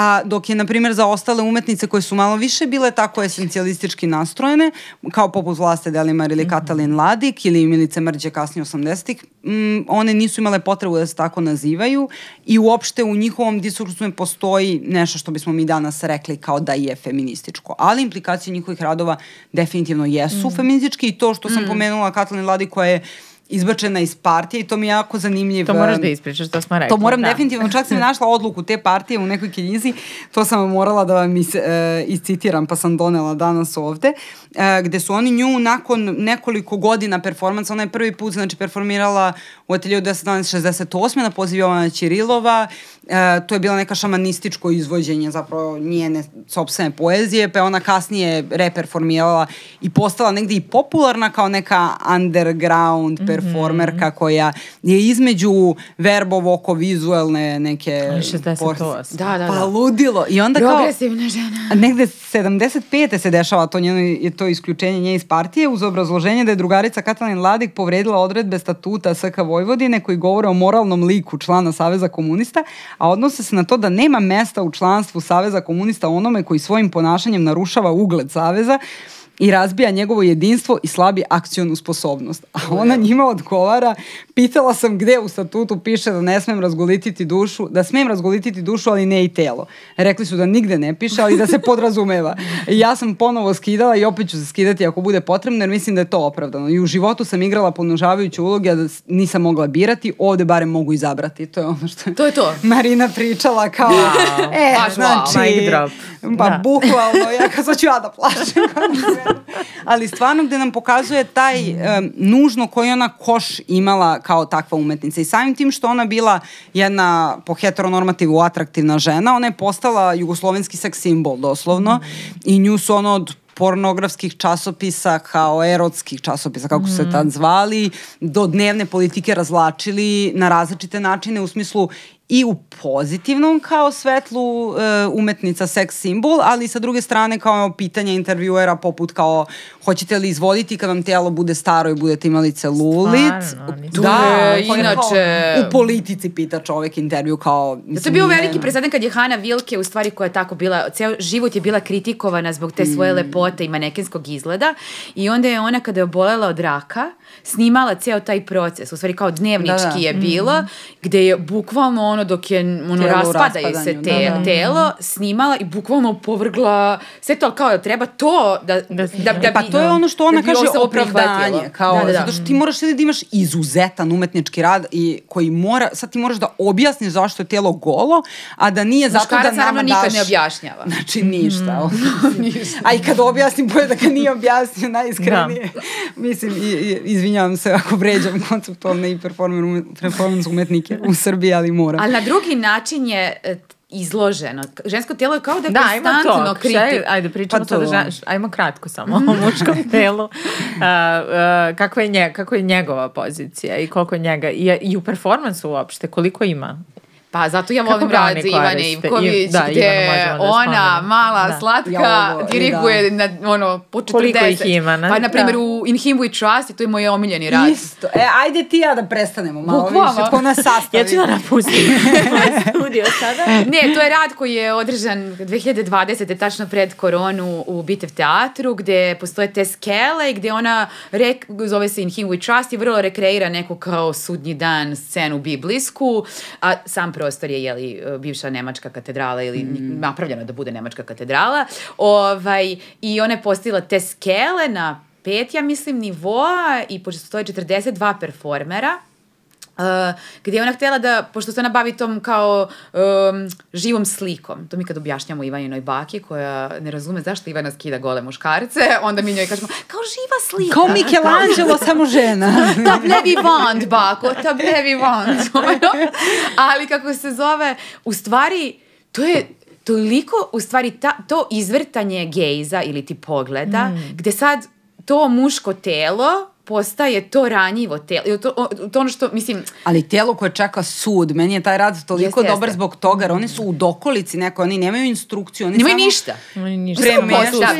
A dok je, na primjer, za ostale umetnice koje su malo više bile tako esencijalistički nastrojene, kao poput Vlaste Delimar ili mm -hmm. Katalin Ladik ili Milice Mrđe kasnije 80-ih, mm, one nisu imale potrebu da se tako nazivaju i uopšte u njihovom diskursu ne postoji nešto što bismo mi danas rekli kao da je feminističko. Ali implikacije njihovih radova definitivno jesu mm -hmm. feministički i to što sam mm -hmm. pomenula Katalin Ladik koja je izbačena iz partije i to mi je jako zanimljivo. To moraš da ispričaš, to smo rekli. To moram da. definitivno, čak sam našla odluku te partije u nekoj knjizi, to sam morala da vam is, e, iscitiram, pa sam donela danas ovde, e, gde su oni nju nakon nekoliko godina performansa, ona je prvi put znači, performirala u atelju 1068. na poziv Jovana Ćirilova, e, to je bila neka šamanističko izvođenje zapravo njene sobstvene poezije, pa ona kasnije reperformirala i postala negde i popularna kao neka underground mm -hmm performerka koja je između verbo oko vizualne neke... 68. Da, da, da. Pa ludilo. I onda kao... Progresivna žena. Negde 75. se dešava to, njeno, je to isključenje nje iz partije uz obrazloženje da je drugarica Katalin Ladik povredila odredbe statuta SK Vojvodine koji govore o moralnom liku člana Saveza komunista, a odnose se na to da nema mesta u članstvu Saveza komunista onome koji svojim ponašanjem narušava ugled Saveza, i razbija njegovo jedinstvo i slabi akcionu sposobnost. A ona njima odgovara, pitala sam gde u statutu piše da ne smem razgolititi dušu, da smem razgolititi dušu, ali ne i telo. Rekli su da nigde ne piše, ali da se podrazumeva. I ja sam ponovo skidala i opet ću se skidati ako bude potrebno, jer mislim da je to opravdano. I u životu sam igrala ponužavajuće uloge, a da nisam mogla birati, ovde barem mogu izabrati. To je ono što je to je to. Marina pričala kao, wow. e, Baš znači, wow. drop. pa da. bukvalno, ja kad ću ja da plašem. ali stvarno gde nam pokazuje taj um, nužno koji ona koš imala kao takva umetnica i samim tim što ona bila jedna po heteronormativu atraktivna žena, ona je postala jugoslovenski seks simbol doslovno mm. i nju su ono od pornografskih časopisa kao erotskih časopisa, kako su se mm. tad zvali, do dnevne politike razlačili na različite načine u smislu i u pozitivnom kao svetlu uh, umetnica seks simbol, ali sa druge strane kao pitanja intervjuera poput kao hoćete li izvoditi kad vam telo bude staro i budete imali celulit? Stvarno, To je inače- Kao, u politici pita čovek intervju kao... Da to je mislim, bio nije- veliki presedan kad je Hana Vilke u stvari koja je tako bila, ceo život je bila kritikovana zbog te svoje lepote i manekenskog izgleda i onda je ona kada je obolela od raka snimala ceo taj proces, u stvari kao dnevnički Da, da. je bilo, gde je bukvalno ono dok je ono raspadaju se te, da, da. telo, snimala i bukvalno povrgla sve to kao treba to da, da, da, da, Pa bi- to je ono što ona da kaže opravdanje, kao, da, da, da. zato što ti moraš da imaš izuzetan umetnički rad i koji mora, sad ti moraš da objasniš zašto je telo golo, a da nije zato da Muškarac nama naravno daš... nikad ne objašnjava. Znači ništa. A i kad objasnim, bolje da ga nije objasnio najiskrenije. Mislim, i, i, izvinjavam se ako vređam konceptualne i performance umetnike u Srbiji, ali moram. Ali na drugi način je e, izloženo. Žensko tijelo je kao da je Da, konstantno kritik. ajde, pričamo Pa sada, to. žen, ajmo kratko samo o muškom telu. Uh, uh, kako, je nje, kako je njegova pozicija i koliko je njega, i, i u performansu uopšte, koliko ima? Pa zato ja volim rad Ivane? Ivković, I- da, možemo da ona, mala, Da. slatka, Ja, i diriguje na, ono, po 40. Koliko ih ima, ne? Pa, na primjer, Da. u In Him We Trust, i to je moj omiljeni rad. Isto. E, ajde ti ja da prestanemo malo Bukvalno. više, ko nas sastavi. Ja ću da napustim studio sada. Ne, to je rad koji je održan 2020. tačno pred koronu u Bitev teatru, gde postoje te skele i gde ona, rek, zove se In Him We Trust i vrlo rekreira neku kao sudnji dan scenu biblijsku, a sam prostor je, jeli, bivša nemačka katedrala ili napravljeno da bude nemačka katedrala. Ovaj, I ona je postavila te skele na pet, ja mislim, nivoa i pošto stoje 42 performera, Uh, gdje je ona htjela da, pošto se ona bavi tom kao um, živom slikom, to mi kad objašnjamo Ivaninoj baki koja ne razume zašto Ivana skida gole muškarce, onda mi njoj kažemo, kao živa slika. Kao Michelangelo, samo žena. Ta vivant, bako, ta vivant. Ali kako se zove, u stvari, to je toliko, u stvari, ta, to izvrtanje gejza ili ti pogleda, Mm. gde sad to muško telo postaje to ranjivo telo. I To, to ono što, mislim, Ali telo koje čeka sud, meni je taj rad toliko Jeste, dobar jeste. zbog toga, jer oni su u dokolici neko, oni nemaju instrukciju, oni nemaju samo... ništa. Oni ništa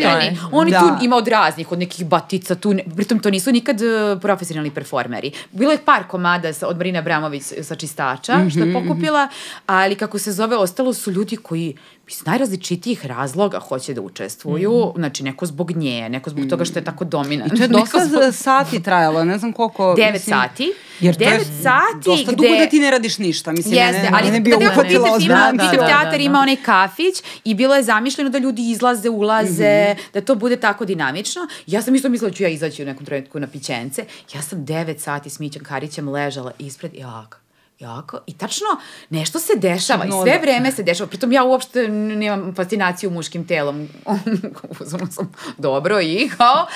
stoje. Oni Da. tu ima od raznih, od nekih batica, tu ne, pritom to nisu nikad e, profesionalni performeri. Bilo je par komada sa, od Marina Abramović sa čistača, što je pokupila, ali kako se zove, ostalo su ljudi koji iz najrazličitijih razloga hoće da učestvuju, znači neko zbog nje, neko zbog toga što je tako dominant. I to je dosta zbog- za sati trajalo, ne znam koliko... 9 mislim, sati. Jer to je 9 sati dosta gde... dugo da ti ne radiš ništa. Mislim, Jeste, mene, ali mene bi da uhvatila ozbiljno. Da, Bitev da, teatar da, da. ima onaj kafić i bilo je zamišljeno da ljudi izlaze, ulaze, da to bude tako dinamično. Ja sam isto mislila da ću ja izaći u nekom trenutku na pićence. Ja sam 9 sati s Mićem Karićem ležala ispred jaka jako i tačno nešto se dešava i No, sve da. vreme se dešava. Pritom ja uopšte nemam fascinaciju muškim telom. Uzmano sam dobro i kao,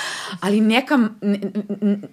ali neka,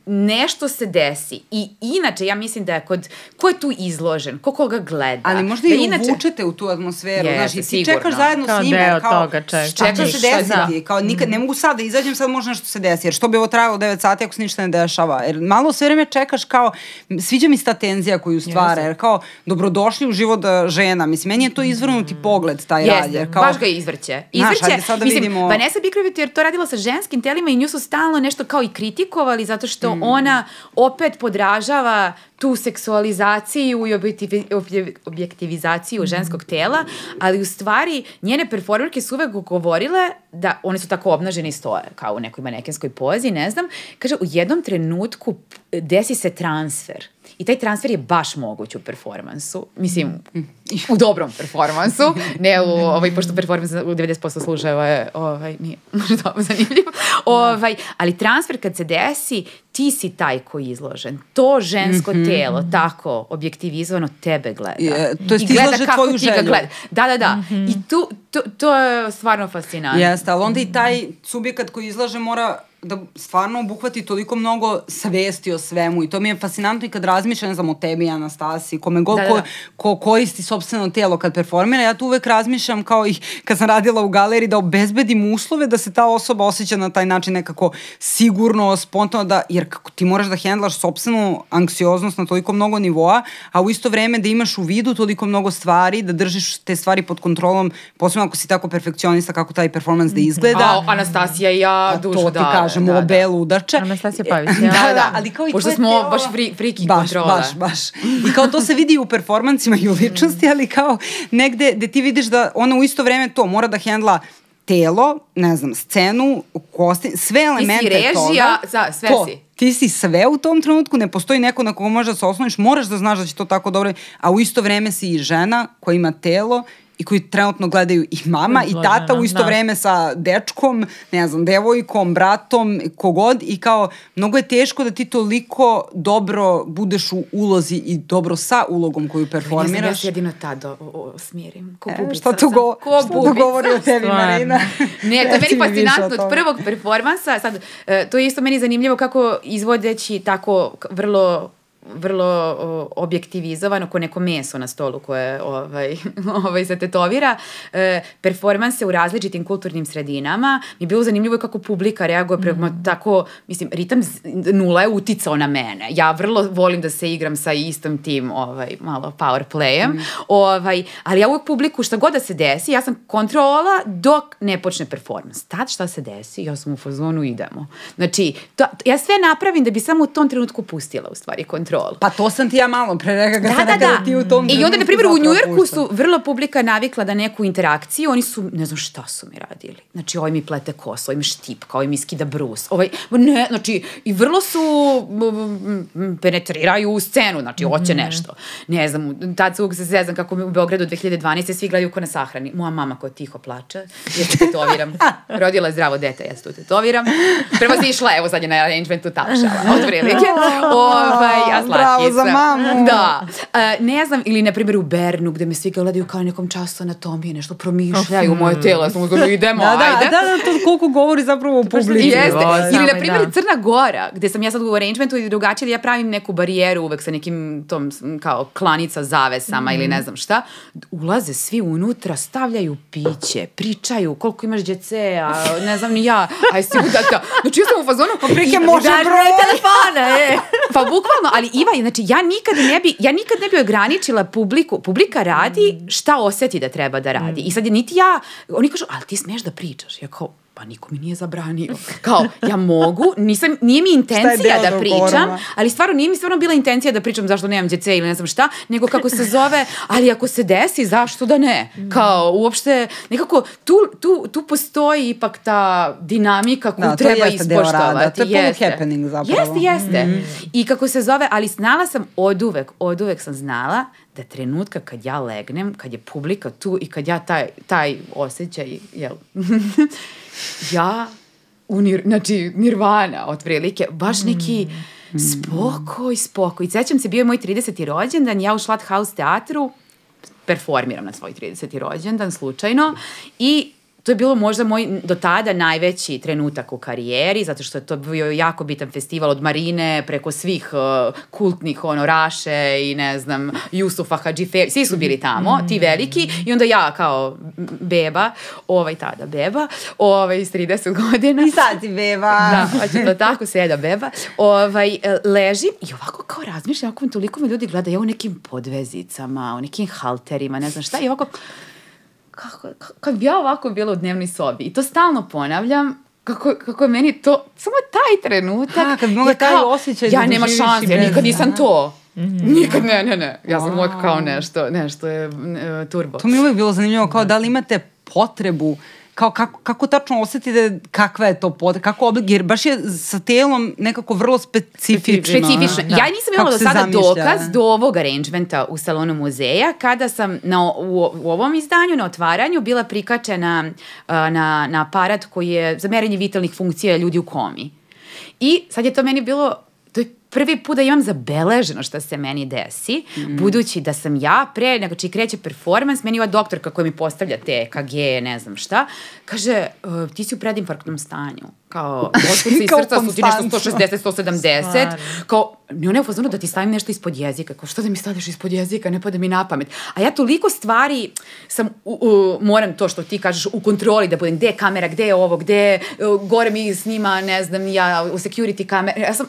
nešto se desi. I inače, ja mislim da je kod, ko je tu izložen, ko koga gleda. Ali možda da i inače- uvučete u tu atmosferu, Jeste, znaš, i ti sigurno. čekaš zajedno Kao s njim, deo jer kao, toga čeka. šta će se Ništa, da. desiti, kao nikad, ne mogu sad da izađem, sad može nešto se desi, jer što bi ovo trajalo 9 sati ako se ništa ne dešava, jer malo sve vreme čekaš kao, sviđa mi se ta tenzija koju stvara, jer kao, dobrodošli u život uh, žena, mislim, meni je to izvrnuti pogled, taj rad, Jeste, jer kao, baš ga izvrće. Znaš, Izvrće, ajde sad da mislim, vidimo- Vanessa Bikrović je to radila sa ženskim telima i nju su stalno nešto kao i kritikovali zato što Mm. ona opet podražava tu seksualizaciju i objektivi, obje- objektivizaciju ženskog tela, ali u stvari njene performerke su uvek govorile da one su tako obnažene i stoje, kao u nekoj manekenskoj pozi, ne znam, kaže u jednom trenutku desi se transfer. I taj transfer je baš moguć u performansu. Mislim, u dobrom performansu. Ne u, ovaj, pošto performans u 90% slučajeva je, ovaj, nije možda zanimljiv. Ovaj, ali transfer kad se desi, ti si taj koji je izložen. To žensko telo, tako objektivizovano, tebe gleda. Je, to jest I gleda izlaže kako tvoju ti ga želju. gleda. Da, da, da. I tu, to, to je stvarno fascinantno. Jeste, ali onda i taj subjekat koji izlaže mora da stvarno obuhvati toliko mnogo svesti o svemu i to mi je fascinantno i kad razmišljam, znam, o tebi, Anastasi, kome god Da, da, ko, da. ko koristi sobstveno telo kad performira, ja tu uvek razmišljam kao i kad sam radila u galeriji da obezbedim uslove da se ta osoba osjeća na taj način nekako sigurno, spontano, da, jer kako ti moraš da hendlaš sobstvenu anksioznost na toliko mnogo nivoa, a u isto vreme da imaš u vidu toliko mnogo stvari, da držiš te stvari pod kontrolom, posebno ako si tako perfekcionista kako taj performans da izgleda. A, Anastasija i ja A dužu, ti da. da, obe ludače. Anastasija Pavić, ja. da, da, ali kao i Pošto smo telo- baš fri- friki baš, kontrole. Baš, baš. I kao to se vidi u performansima i u ličnosti, ali kao negde gde ti vidiš da ona u isto vreme to mora da hendla telo, ne znam, scenu, kosti, sve elemente režija, toga. za- sve to, si. Ti si sve u tom trenutku, ne postoji neko na koga možeš da se osloniš, moraš da znaš da će to tako dobro, a u isto vreme si i žena koja ima telo i koji trenutno gledaju i mama i tata u isto da. vreme sa dečkom, ne znam, devojkom, bratom, kogod i kao mnogo je teško da ti toliko dobro budeš u ulozi i dobro sa ulogom koju Ne znam, ja performiraš. se jedino tad o, o, smirim. Ko E, bubica šta to, go, Ko šta to bubica. govori o tebi, Stvarno. Marina? Ne, to je meni fascinantno od prvog performansa. Sad, e, to je isto meni zanimljivo kako izvodeći tako vrlo vrlo o, objektivizovano ko neko meso na stolu koje ovaj, ovaj se tetovira e, performanse u različitim kulturnim sredinama. Mi je bilo zanimljivo kako publika reaguje prema Mhm. tako mislim ritam nula je uticao na mene. Ja vrlo volim da se igram sa istom tim ovaj malo power playem Mhm. ovaj ali ja uvek publiku šta god da se desi ja sam kontrola dok ne počne performans. Tad šta se desi ja sam u fazonu idemo. Znači to, ja sve napravim da bi samo u tom trenutku pustila u stvari kontrolu Pa to sam ti ja malo pre rekla kad da, sam da, da. da ti u tom I onda, na primjer, u Njujorku su vrlo publika navikla da neku interakciju, oni su, ne znam šta su mi radili. Znači, ovaj mi plete kosu, ovaj mi štipka, ovaj mi skida brus, ovaj, ne, znači, i vrlo su, penetriraju u scenu, znači, hoće nešto. Ne znam, tad se uvijek se zezam kako mi u Beogradu 2012. svi gledaju ko na sahrani. Moja mama koja tiho plače, ja se tetoviram. Rodila je zdravo dete, ja se tu tetoviram. Prvo si išla, evo sad je na arrangementu tapšala, od prilike. Ovaj, a Bravo slatkica. za mamu. Da. E, ne znam, ili na primjer u Bernu gde me svi gledaju kao nekom času anatomije, nešto promišljaju, moje telo, ja sam uzmano idemo, Da, da, ajde. da, da, to koliko govori zapravo o publici. Jeste. Ili, samo, na primjer, da. Crna Gora, gde sam ja sad u arrangementu i drugačije, ja pravim neku barijeru uvek sa nekim tom, kao, klanica zavesama ili Mhm. ne znam šta. Ulaze svi unutra, stavljaju piće, pričaju koliko imaš djece, a ne znam ni ja, aj si udata. Znači, ja sam u fazonu... Prike i- može broj. telefona, e. Pa bukvalno, ali Iva, znači ja nikad ne bi, ja nikad ne bi ograničila publiku. Publika radi šta oseti da treba da radi. I sad je niti ja, oni kažu, ali ti smeš da pričaš. Ja kao, pa niko mi nije zabranio. Kao, ja mogu, nisam, nije mi intencija da da pričam, ugovorama? ali stvarno nije mi stvarno bila intencija da pričam zašto nemam djece ili ne znam šta, nego kako se zove, ali ako se desi, zašto da ne? Kao, uopšte, nekako, tu, tu, tu postoji ipak ta dinamika koju Da, treba jeste deo rada, ispoštovati. to je Jeste. happening zapravo. Jeste, jeste. I kako se zove, ali znala sam od uvek, od uvek sam znala da trenutka kad ja legnem, kad je publika tu i kad ja taj, taj osjećaj, jel, ja u nir, znači nirvana otprilike, baš neki spokoj, spokoj. I sećam se, bio je moj 30. rođendan, ja u Šlathaus teatru performiram na svoj 30. rođendan slučajno i to je bilo možda moj do tada najveći trenutak u karijeri, zato što je to bio jako bitan festival od Marine preko svih uh, kultnih ono, Raše i ne znam, Jusufa Hadžife, svi su bili tamo, ti veliki i onda ja kao beba, ovaj tada beba, ovaj s 30 godina. I sad ti beba. Da, hoće to tako, seda beba. Ovaj, e, ležim i ovako kao razmišljam, ako toliko me ljudi gleda, ja u nekim podvezicama, u nekim halterima, ne znam šta, i ovako, kako, kako- bi ja ovako bila u dnevnoj sobi, i to stalno ponavljam, kako, kako je meni to, samo taj trenutak, A, kad bi mogla je taj kao, osjećaj da ja nema doživiš i šanse, ja nikad nisam to. Nikad, ne, ne, ne. Ja sam uvijek kao nešto, nešto je e, turbo. To mi je uvijek bilo zanimljivo, kao da li imate potrebu kao kako, kako tačno osetite kakva je to potreba, kako oblik, jer baš je sa telom nekako vrlo specifično. Specifično. Da. Ja nisam imala do sada zamišlja. dokaz do ovog arrangementa u salonu muzeja kada sam na, u, u ovom izdanju na otvaranju bila prikačena na, na aparat koji je za merenje vitalnih funkcija ljudi u komi. I sad je to meni bilo prvi put da imam zabeleženo šta se meni desi, mm. budući da sam ja pre, nego či kreće performans, meni ova doktorka koja mi postavlja te EKG, ne znam šta, kaže, uh, ti si u predinfarktnom stanju. Kao otkuci srca su ti nešto 160, 170, kao, ne one fazonu da ti stavim nešto ispod jezika, kao što da mi stavljaš ispod jezika, ne pada mi na pamet. A ja toliko stvari sam, u, u, moram to što ti kažeš u kontroli da budem, gde je kamera, gde je ovo, gde uh, gore mi snima, ne znam, ja u security kamera, ja sam,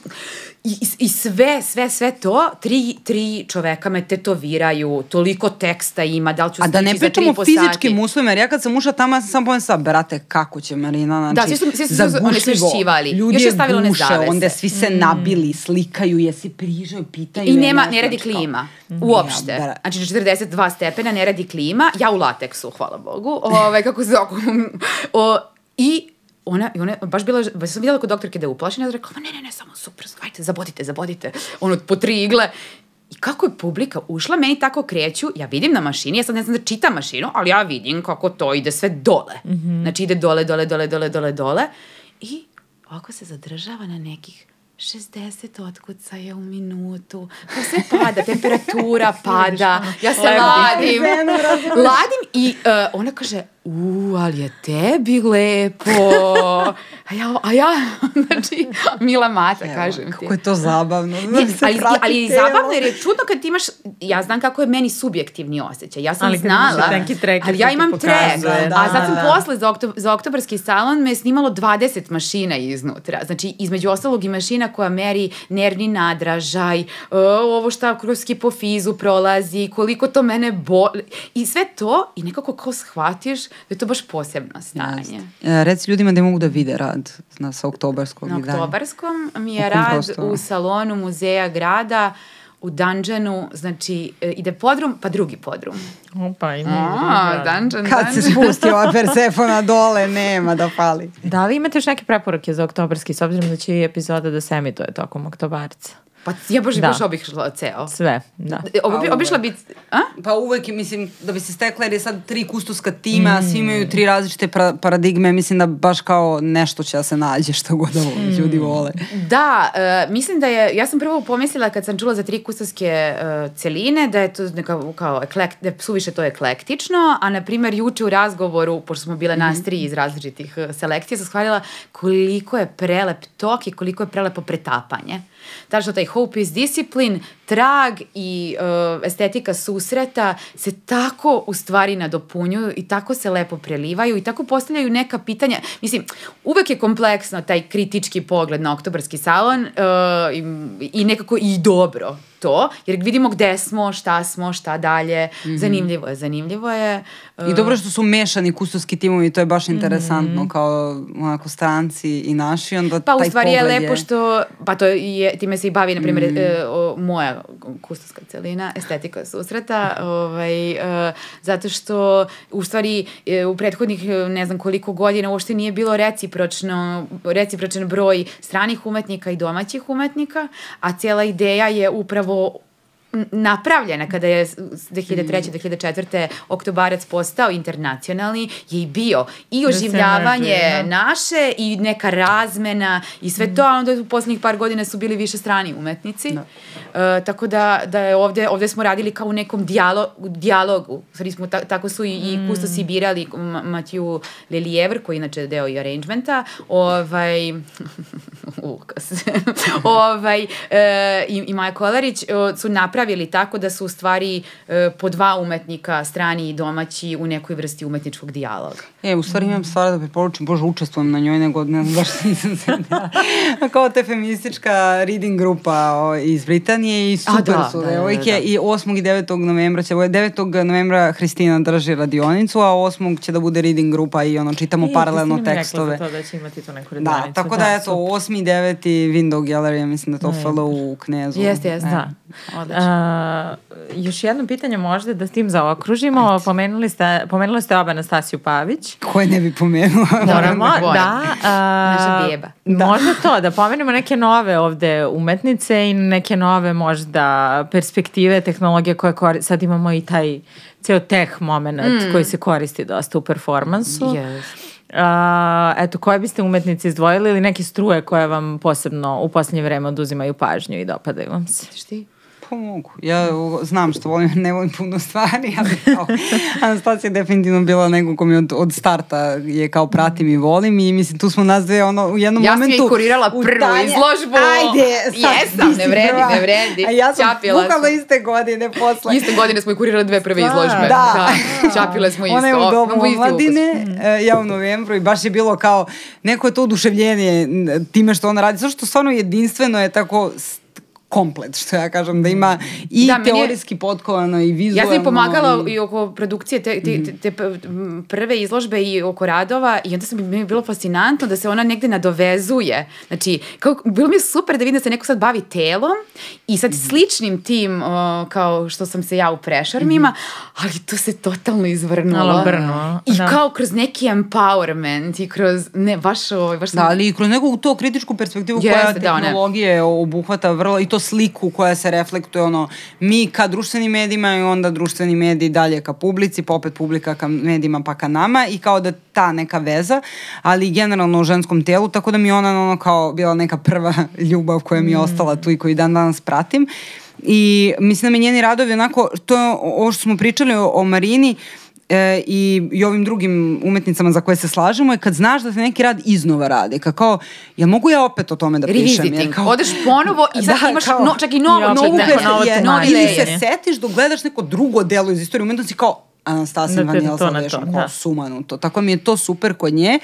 I, I sve, sve, sve to, tri, tri čoveka me tetoviraju, toliko teksta ima, da li ću A da ne pričamo o fizičkim uslovima, jer ja kad sam ušla tamo, ja sam samo pomisla, brate, kako će Marina, znači, da, svi su, svi su, zagušljivo, ljudi Još je stavilo guše, onda svi se mm. nabili, slikaju, jesi prižao, pitaju. I nema, ne radi klima, uopšte. Ja, da. Znači, 42 stepena, ne radi klima, ja u lateksu, hvala Bogu, Ove, ovaj, kako se, o, i ona, i ona baš bila, baš sam vidjela kod doktorke da je uplašena, ja rekla, ne, ne, ne, samo super, ajte, zabodite, zabodite, ono, po tri igle. I kako je publika ušla, meni tako kreću, ja vidim na mašini, ja sad ne znam da čitam mašinu, ali ja vidim kako to ide sve dole. Mm -hmm. Znači ide dole, dole, dole, dole, dole, dole. I ovako se zadržava na nekih 60 otkucaja u minutu. Pa sve pada, temperatura pada, ja se ladim. Ladim i uh, ona kaže, u, ali je tebi lepo. A ja, a ja, znači, mila mata, Evo, kažem ti. Kako je to zabavno. Ne, ali, ali je zabavno jer je čudno kad ti imaš, ja znam kako je meni subjektivni osjećaj. Ja sam ali znala, ali ja imam trek. Da, a sad sam da. posle za, oktob, za oktobarski salon me je snimalo 20 mašina iznutra. Znači, između ostalog i mašina koja meri nervni nadražaj, ovo šta kroz hipofizu prolazi, koliko to mene boli. I sve to, i nekako kao shvatiš da je to baš posebno stanje. E, reci ljudima da mogu da vide rad na, sa oktobarskom Na oktobarskom mi je rad prostoru. u salonu muzeja grada u dungeonu, znači e, ide podrum, pa drugi podrum. Opa, i A, dungeon, Kad dungeon. se spusti ova Persefona dole, nema da fali. Da li imate još neke preporuke za oktobarski, s obzirom da će i epizoda da se emituje tokom oktobarca? Pa ja baš, da. baš obišla ceo. Sve, da. Obi, obišla bi... A? Pa uvek, mislim, da bi se stekla jer je sad tri kustoska tima, mm. svi imaju tri različite pra, paradigme, mislim da baš kao nešto će da se nađe što god ovo mm. ljudi vole. Da, uh, mislim da je, ja sam prvo pomislila kad sam čula za tri kustoske uh, celine, da je to neka, kao, eklekt, da suviše to eklektično, a na primer juče u razgovoru, pošto smo bile mm. nas tri iz različitih uh, selekcija, sam shvalila koliko je prelep tok i koliko je prelepo pretapanje. Tačno taj hope is discipline, trag i uh, estetika susreta se tako u stvari nadopunjuju i tako se lepo prelivaju i tako postavljaju neka pitanja. Mislim, uvek je kompleksno taj kritički pogled na oktobarski salon uh, i, i nekako i dobro to, jer vidimo gde smo, šta smo, šta dalje. Mm -hmm. Zanimljivo je, zanimljivo je. I dobro što su mešani kustoski timovi, to je baš interesantno, mm -hmm. kao onako stranci i naši, onda pa, taj u stvari je lepo što, pa to je, time se i bavi, na primjer, mm -hmm. uh, moja kustoska celina, estetika susreta, ovaj, uh, zato što u stvari uh, u prethodnih ne znam koliko godina uopšte nije bilo recipročno, recipročan broj stranih umetnika i domaćih umetnika, a cijela ideja je upravo napravljena kada je 2003. 2004. oktobarac postao internacionalni je i bio i da oživljavanje da naše i neka razmena i sve to, a onda u poslednjih par godina su bili više strani umetnici. Da. Uh, tako da, da je ovde, ovde smo radili kao u nekom dijalo, dijalogu. Stvari smo, ta, tako su i, i mm. kustosi birali Matiju Lelijevr, koji inače je deo i arrangementa, ovaj, ukas, ovaj, uh, i, i Maja Kolarić uh, su napravili tako da su u stvari uh, po dva umetnika, strani i domaći, u nekoj vrsti umetničkog dijaloga. E, u stvari imam stvar da preporučim, bože, učestvujem na njoj, nego ne znam, baš nisam se da, kao te feministička reading grupa o, iz Britanije i super da, su da, devojke da, da, da. i 8. i 9. novembra će, 9. novembra Hristina drži radionicu, a 8. će da bude reading grupa i ono, čitamo I, paralelno tekstove. I ti da će imati to neku da, radionicu. Da, tako da, da eto, 8. i 9. Window Gallery, mislim da to ne, follow u Knezu. Jeste, jeste. Da. Odlično. Uh, još jedno pitanje možda da s tim zaokružimo. Pomenuli ste, pomenuli ste oba Anastasiju Pavić. Koje ne bi pomenula? Moramo, da. Uh, Naša bijeba. Da. Možda to, da pomenemo neke nove ovde umetnice i neke nove možda perspektive, tehnologije koje koriste. Sad imamo i taj ceo teh moment mm. koji se koristi dosta u performansu. Yes. A, eto, koje biste umetnici izdvojili ili neke struje koje vam posebno u posljednje vreme oduzimaju pažnju i dopadaju vam se? Šti? Pa mogu. Ja znam što volim, ne volim puno stvari, ali kao Anastasija je definitivno bila neko ko mi od, od starta je kao pratim i volim i mislim tu smo nas dve ono u jednom Ja sam momentu... je kurirala prvu Tanja- izložbu. Ajde, sad Jesam, ne vredi, prva. ne vredi. A ja sam bukvalno sam. iste godine posle. Iste godine smo i kurirale dve prve Da. izložbe. Da. Čapile smo isto. Ona je u isti omladine, e, ja u novembru i baš je bilo kao, neko je to oduševljenje time što ona radi, zato što stvarno jedinstveno je tako komplet, što ja kažem, da ima i Da, meni je- teorijski potkovano i Ja vizualno. sam im pomagala i- i oko produkcije te, te, te, te m, prve izložbe i oko radova i onda sam mi je bilo fascinantno da se ona negde nadovezuje. Znači, kao, bilo mi je super da vidim da se neko sad bavi telom i sad sličnim tim o, kao što sam se ja u prešarmima, ali to se totalno izvrnulo. I da. kao kroz neki empowerment i kroz, ne, baš ovo, baš sam... Da, ali i kroz neku to kritičku perspektivu koja Jeste, da, ne. tehnologije obuhvata vrlo i to sliku koja se reflektuje ono mi ka društvenim medijima i onda društveni mediji dalje ka publici, pa opet publika ka medijima pa ka nama i kao da ta neka veza, ali generalno u ženskom telu, tako da mi ona ono kao bila neka prva ljubav koja mi je ostala tu i koju dan danas pratim. I mislim da mi njeni radovi onako, to je ovo što smo pričali o, o Marini, e, i, i ovim drugim umetnicama za koje se slažemo je kad znaš da se neki rad iznova radi. Ka kao, ja mogu ja opet o tome da pišem? Revisiting. Jer kao, Odeš ponovo i sad Da, imaš kao- no, čak i novo Ja, novu tumačenje. ili se setiš dok gledaš neko drugo delo iz istorije umetnosti kao Anastasija Da na Salvešan, to, kao da. sumanuto. Tako mi je to super kod nje.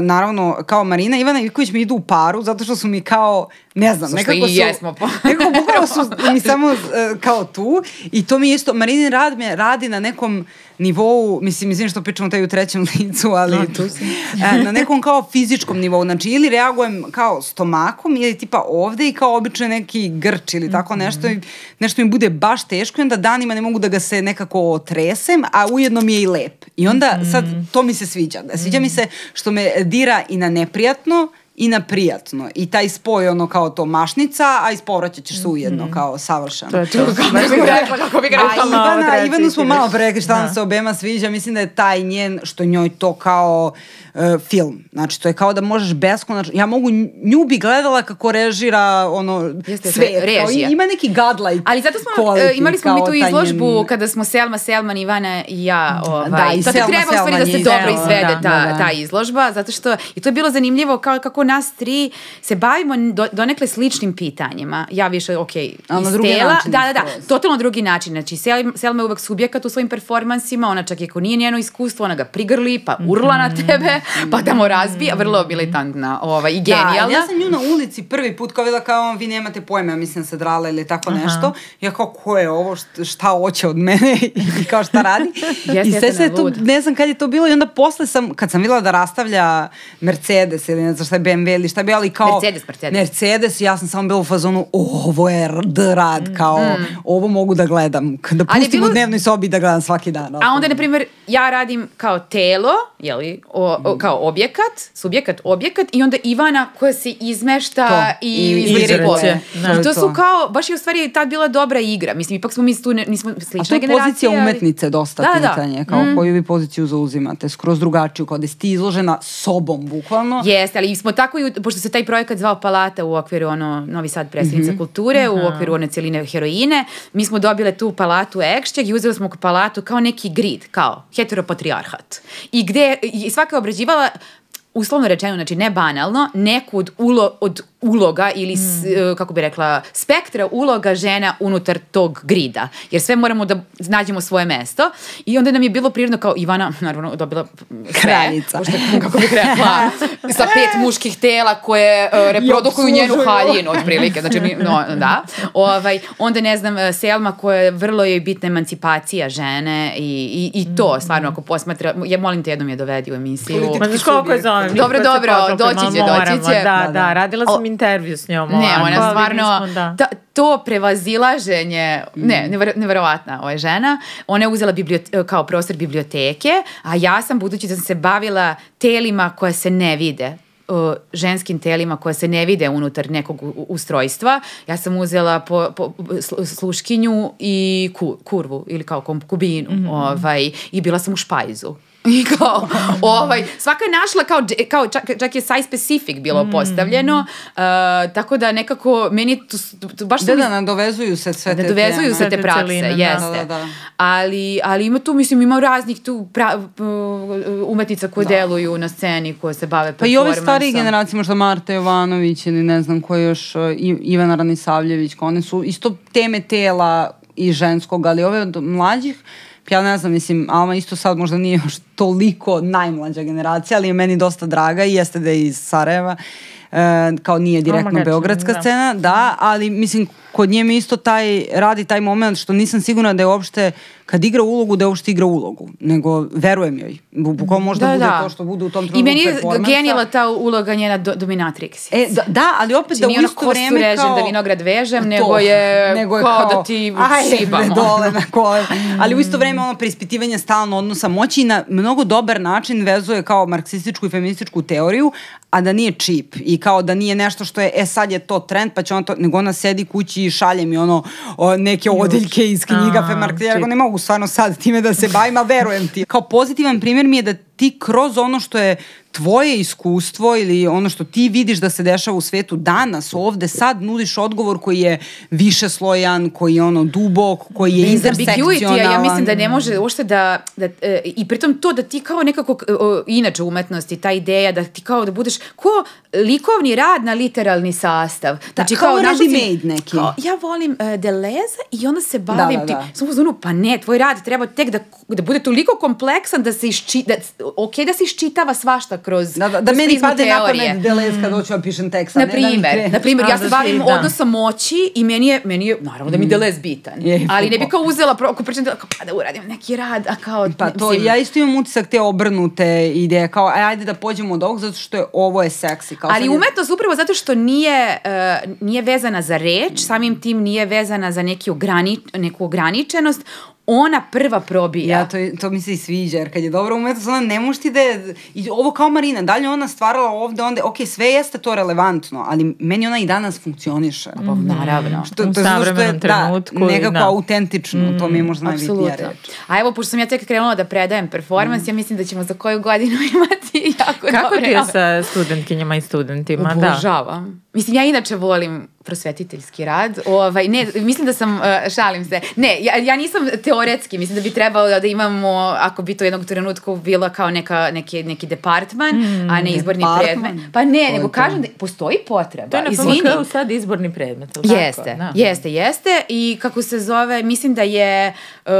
Naravno, kao Marina Ivana Ivković mi idu u paru zato što su mi kao, ne znam, Zašto nekako i su... jesmo pa. Nekako bukvalno su mi samo e, kao tu i to mi je isto, Marinin rad me radi na nekom nivou, mislim, mislim što pričamo taj u trećem licu, ali A, tu si. e, na nekom kao fizičkom nivou, znači ili reagujem kao stomakom ili tipa ovde i kao obično neki grč ili tako nešto, i nešto mi bude baš teško i onda danima ne mogu da ga se nekako tresem, a ujedno mi je i lep. I onda sad to mi se sviđa. Sviđa mi se što me dira i na neprijatno i na prijatno. I taj spoj ono kao to mašnica, a ispovraćat ćeš se ujedno kao savršeno. To je to. Kako bih rekla, kako bih A rekla. malo Ivana, treba Ivanu smo malo pre rekli šta Da. nam se obema sviđa. Mislim da je taj njen, što njoj to kao uh, film. Znači, to je kao da možeš beskonačno... Ja mogu, nju bi gledala kako režira ono, Jeste, sve. Režija. ima neki godlike Ali zato smo, quality, e, imali smo mi tu izložbu njen- kada smo Selma, Selman, Ivana i ja. Ovaj, Da, i Selma, treba u stvari da Selman se dobro izvede da, ta, da, da. ta izložba, zato što i to je bilo zanimljivo kao kako nas tri se bavimo do, donekle sličnim pitanjima. Ja više, ok, Ali iz tela, da, da, da, totalno drugi način. Znači, Selma, Selma je uvek subjekat u svojim performansima, ona čak i ako nije njeno iskustvo, ona ga prigrli, pa urla na tebe, pa tamo razbija, vrlo militantna ovaj, i Da, genijalna. ja sam nju na ulici prvi put kao videla kao vi nemate pojma, ja mislim se drala ili tako nešto. Ja kao ko je ovo, šta, hoće od mene i kao šta radi. Jeste, I sve se to, lud. ne znam kad je to bilo i onda posle sam, kad sam videla da rastavlja Mercedes ili ne znam šta je BMW ili šta bilo, ali kao... Mercedes, Mercedes. Mercedes, ja sam samo bila u fazonu, ovo je rad, kao ovo mogu da gledam. Mm. Ali pustim bilo- u dnevnoj sobi da gledam svaki dan. A onda, na primjer, ja radim kao telo, jeli, o, o, kao objekat, subjekat, objekat, i onda Ivana koja se izmešta To. i, I izreće. boje. Da. I to su kao, baš je u stvari tad bila dobra igra. Mislim, ipak smo mi tu, ne, nismo A to je pozicija ali- umetnice dosta Da, da. pitanje, kao koju vi poziciju zauzimate, skroz drugačiju, kao da si ti izložena sobom, bukvalno. Jeste, ali smo tako, i, u- pošto se taj projekat zvao Palata u okviru ono, Novi Sad predstavnica Mhm. kulture, u okviru one celine heroine, mi smo dobile tu palatu ekšćeg i uzeli smo palatu kao neki grid, kao heteropatrijarhat. I gde, i svaka je obrađivala uslovno rečeno, znači ne banalno, neku od, ulo, od uloga ili, Mm. e, kako bi rekla, spektra uloga žena unutar tog grida. Jer sve moramo da nađemo svoje mesto. I onda nam je bilo prirodno kao Ivana, naravno, dobila sve. Kraljica. Pošto, kako bih rekla, sa pet muških tela koje uh, reprodukuju njenu haljinu, otprilike. Znači, mi, no, da. Ovaj, onda, ne znam, e, Selma koja je vrlo je bitna emancipacija žene i, i, i to, stvarno, ako posmatra, ja molim te jednom je dovedi u emisiju. Ma znaš koliko je zovem? Dobro, dobro, doći će, doći će. Da, Da, da, da. radila sam intervju s njom. Ne, ona ali stvarno, da. ta, to prevazilaženje, ne, never, neverovatna ova je žena, ona je uzela bibliote, kao prostor biblioteke, a ja sam, budući da sam se bavila telima koja se ne vide, ženskim telima koja se ne vide unutar nekog ustrojstva. Ja sam uzela po, po, sl- sluškinju i ku, kurvu ili kao kubinu ovaj, i bila sam u špajzu. I kao, ovaj, svaka je našla kao, kao čak, čak je size specific bilo Mm. postavljeno, uh, tako da nekako meni je tu, tu baš Da, mi- da, nadovezuju se sve te ne dovezuju se te prakse, celine, da. jeste. Da, da, da. Ali, ali ima tu, mislim, ima raznih tu pra, p- umetnica koje deluju na sceni, koje se bave Pa i ove performansom. starije generacije, možda Marta Jovanović ili ne znam ko je još, uh, I- Ivana Ranisavljević, one su isto teme tela i ženskog, ali ove od mlađih, ja ne znam, mislim, Alma isto sad možda nije još toliko najmlađa generacija, ali je meni dosta draga i jeste da je iz Sarajeva, e, kao nije direktno Gačin, beogradska da. scena, da, ali mislim, kod nje mi isto taj, radi taj moment što nisam sigurna da je uopšte, kad igra ulogu, da je uopšte igra ulogu, nego verujem joj. Bu- Bukvalno možda bude to što bude u tom trenutku I meni je genijala ta uloga njena do, dominatrix. E, da, da, ali opet Znači, da u isto vreme režem, kao... da vinograd vežem, To, nego je, nego je kao, da ti ajde, šibamo. dole na kole. Ali u isto vreme ono preispitivanje stalno odnosa moći i na mnogo dobar način vezuje kao marksističku i feminističku teoriju, a da nije cheap i kao da nije nešto što je, e sad je to trend, pa će ona to, nego ona sedi kući i šalje mi ono o, neke odeljke iz knjiga A, femarksizma. Ja ne mogu stvarno sad time da se bavim, ali verujem ti. Kao pozitivan primjer mi je da ti kroz ono što je tvoje iskustvo ili ono što ti vidiš da se dešava u svetu danas, ovde sad nudiš odgovor koji je više slojan, koji je ono dubok, koji je intersekcionalan. ja mislim da ne može uopšte da, da e, i pritom to da ti kao nekako, e, o, inače umetnosti, ta ideja da ti kao da budeš ko likovni rad na literalni sastav. Znači, kao našla si- ready-made neki. Kao, ja volim uh, Deleza i onda se bavim da, da. Samo u zonu, pa ne, tvoj rad treba tek da, da bude toliko kompleksan da se išči, da, ok da se iščitava svašta kroz Da, da, da meni pade na pamet Delez kad hoću da pišem tekst. Na da primer, krene. na primer, A, ja se da bavim da. odnosom moći i meni je, meni je, naravno da mi Deleuze bitan. Je, ali ne bi pa. kao uzela, ako pričam, kao, pa da uradim neki rad, a kao... Pa to, ja isto imam utisak te obrnute ideje, kao, aj, ajde da pođemo od ovog, zato što je ovo je seksi. Kao Ali umetnost upravo zato što nije, uh, nije vezana za reč, samim tim nije vezana za neki ograni, neku ograničenost, ona prva probija. Ja, to, to mi se i sviđa, jer kad je dobra umetnost, ona ne možeš ti da je, i ovo kao Marina, dalje ona stvarala ovde, onda, ok, sve jeste to relevantno, ali meni ona i danas funkcioniše. Pa, naravno. Što, U to je zato što je, savremenom trenutku da, nekako da. autentično, to mi je možda najbitnija reč. A evo, pošto sam ja tek krenula da predajem performans, ja mislim da ćemo za koju godinu imati jako Kako dobre ti je sa studentkinjama i studentima? Da. Mislim, ja inače volim prosvetiteljski rad. Ovaj, ne, mislim da sam, uh, šalim se, ne, ja, ja nisam teoretski, mislim da bi trebalo da imamo, ako bi to jednog trenutku bilo kao neka, neki, neki departman, a ne izborni Departman? predmet. Pa ne, nego to? kažem da postoji potreba. To je na. PMK-u sad izborni predmet, ili tako? Jeste, Da. jeste, jeste i kako se zove, mislim da je uh,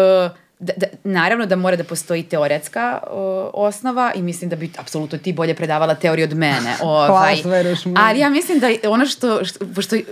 da, da, naravno da mora da postoji teoretska uh, osnova i mislim da bi apsolutno ti bolje predavala teoriju od mene. Ovaj. što meni. Ali ja mislim da ono što, što pošto, uh,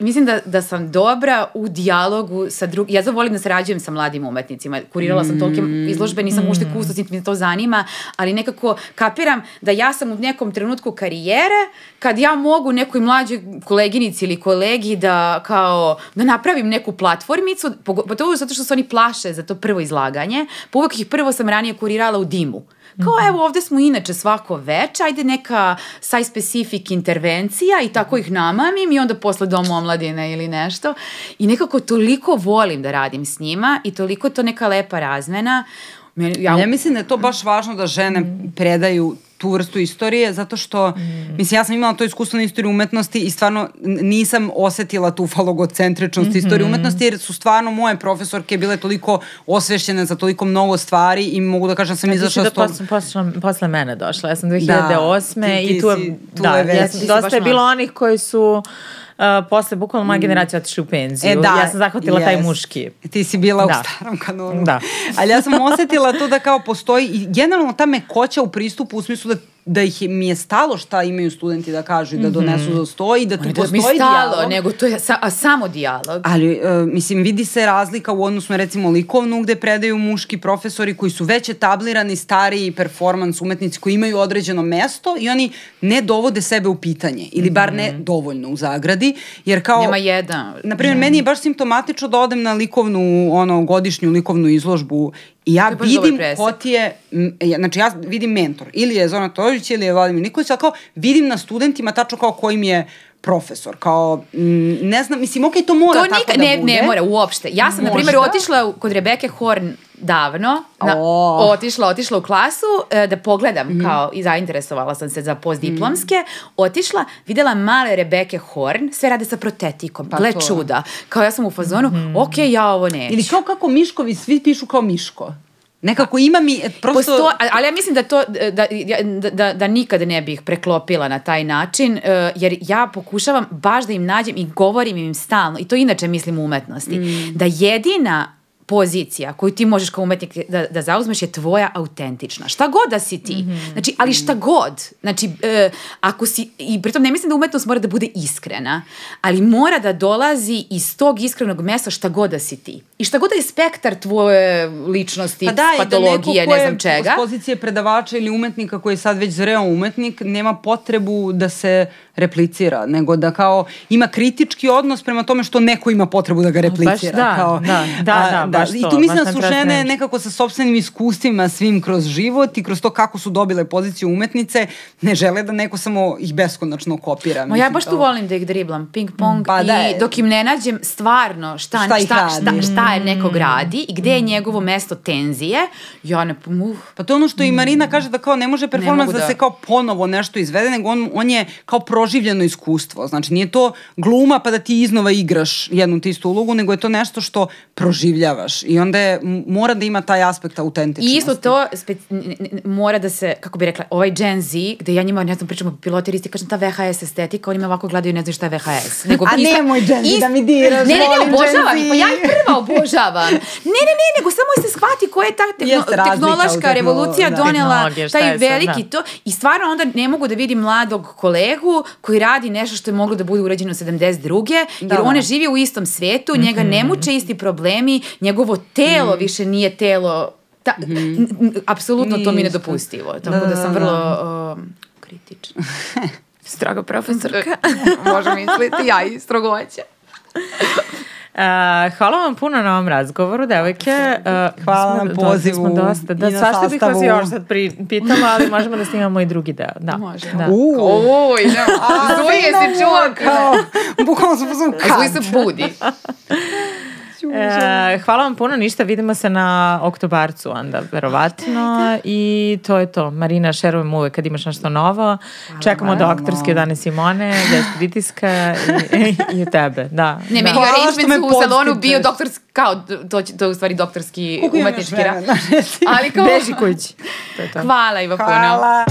mislim da, da sam dobra u dijalogu sa drugim, ja zavolim da sarađujem sa mladim umetnicima, kurirala sam tolike izložbe, nisam uopšte kustos, niti me to zanima, ali nekako kapiram da ja sam u nekom trenutku karijere, kad ja mogu nekoj mlađoj koleginici ili kolegi da kao, da napravim neku platformicu, pogotovo zato što se oni plaše za to prvo izlaganje, pa uvek ih prvo sam ranije kurirala u dimu. Kao evo ovde smo inače svako veče, ajde neka site specific intervencija i tako ih namamim i onda posle dom omladine ili nešto. I nekako toliko volim da radim s njima i toliko to neka lepa razmena. Meni, ja, Ja mislim da je to baš važno da žene predaju tu vrstu istorije, zato što, mislim, ja sam imala to iskustvo na istoriji umetnosti i stvarno nisam osetila tu falogocentričnost istorije umetnosti, jer su stvarno moje profesorke bile toliko osvešćene za toliko mnogo stvari i mogu da kažem da sam Ti si izašla da s tog... posle, posle, posle mene došla. Ja sam Da, 2008. ti- ti i tu, si- tu da, je već- ja sam, dosta je bilo onih koji su posle bukvalno moja generacija otišli u penziju. E, da, ja sam zahvatila taj yes. muški. Ti si bila Da. u starom kanonu. Da. Ali ja sam osetila to da kao postoji i generalno ta mekoća u pristupu u smislu da da ih mi je stalo šta imaju studenti da kažu i da donesu za sto i da tu ne da mi postoji stalo, dijalog. nego to je sa, a samo dijalog. Ali, uh, mislim, vidi se razlika u odnosu na recimo likovnu gde predaju muški profesori koji su već etablirani stariji performans umetnici koji imaju određeno mesto i oni ne dovode sebe u pitanje ili bar ne dovoljno u zagradi, jer kao... Nema jedan. Na primjer, meni je baš simptomatično da odem na likovnu, ono, godišnju likovnu izložbu i ja vidim ko ti je, ja, znači ja vidim mentor, ili je Zona Tožić ili je Vladimir Nikolić, ali kao vidim na studentima tačno kao koji mi je profesor, kao, m, ne znam, mislim, okej, to mora To tako nikad, da ne, bude. ne mora, uopšte. Ja sam, na primjer, Možda. otišla kod Rebeke Horn davno, na, O. otišla, otišla u klasu e, da pogledam Mhm. kao i zainteresovala sam se za postdiplomske, otišla, videla male Rebeke Horn, sve rade sa protetikom, Pa gle to. čuda. Kao ja sam u fazonu, ok, ja ovo neću. Ili kao kako Miškovi svi pišu kao Miško. Nekako ima mi, e, prosto... Posto, ali ja mislim da to da, da, da, da nikada ne bih preklopila na taj način, e, jer ja pokušavam baš da im nađem i govorim im stalno, i to inače mislim u umetnosti, da jedina pozicija koju ti možeš kao umetnik da, da zauzmeš je tvoja autentična. Šta god da si ti. Znači, ali šta god. Znači, e, ako si, i pritom ne mislim da umetnost mora da bude iskrena, ali mora da dolazi iz tog iskrenog mesta šta god da si ti. I šta god da je spektar tvoje ličnosti, Pa da, da patologije, ko ne znam čega. s pozicije predavača ili umetnika koji je sad već zreo umetnik, nema potrebu da se replicira, nego da kao ima kritički odnos prema tome što neko ima potrebu da ga replicira. da, kao, da, da, da, baš I to, tu mislim baš da su ne žene spremiš. nekako sa sobstvenim iskustvima svim kroz život i kroz to kako su dobile poziciju umetnice, ne žele da neko samo ih beskonačno kopira. Ma ja baš tu volim da ih driblam, ping pong Pa i da je. dok im ne nađem stvarno šta, Šta šta, šta, šta, je nekog radi i gde je njegovo mesto tenzije, ja ne, uh, Pa to je ono što i Marina kaže da kao ne može performans mogu da, da- se kao ponovo nešto izvede, nego on, on je kao proživljeno iskustvo. Znači nije to gluma pa da ti iznova igraš jednu te istu ulogu, nego je to nešto što proživljavaš. I onda je, mora da ima taj aspekt I autentičnosti. isto to spe, n- n- mora da se, kako bi rekla, ovaj Gen Z, gde ja njima, ne znam, pričam o pilotiristi, kažem ta VHS estetika, oni me ovako gledaju i ne znaju šta je VHS. Nego A ista- nemoj Gen Z ist- da mi diraš, Ne, ne, ne, obožavam pa ja ih prva obožavam. Ne, ne, ne, nego samo se shvati koja je ta tehno, tehnološka tehnolo- revolucija da. donela taj sad, veliki da. to. I stvarno onda ne mogu da vidim mladog kolegu koji radi nešto što je moglo da bude urađeno 72. jer Da, ne da. živi u istom svetu, njega ne muče isti problemi, njegovo telo više nije telo Ta, n- n- apsolutno to mi je nedopustivo. Tako Da, da, da, sam da. vrlo um, kritična. Stroga profesorka. Može misliti, ja i strogoća. Uh, hvala vam puno na ovom razgovoru, devojke. Uh, Hvala smo- na došli pozivu Smo dosta. Da, svašta bih vas još sad pri, pitala, ali možemo da snimamo i drugi deo. Da. Može. Da. Uuu, Oj, ne. Zuje se čuva. kao, bukvalno sam pozvao Zuje se budi. E, hvala vam puno, ništa, vidimo se na Oktobarcu onda, verovatno. I to je to. Marina, šerujem uvek kad imaš nešto novo. Čekamo naravno. doktorski od Ane Simone, bez pritiska i, i od tebe. Da. Ne, meni da. je Hvala što arrangement me u salonu bio doktorski, kao, to, to je u stvari doktorski još umetnički rad. vremena? Ali kao, Beži kući. To je to. hvala Iva puno. Hvala.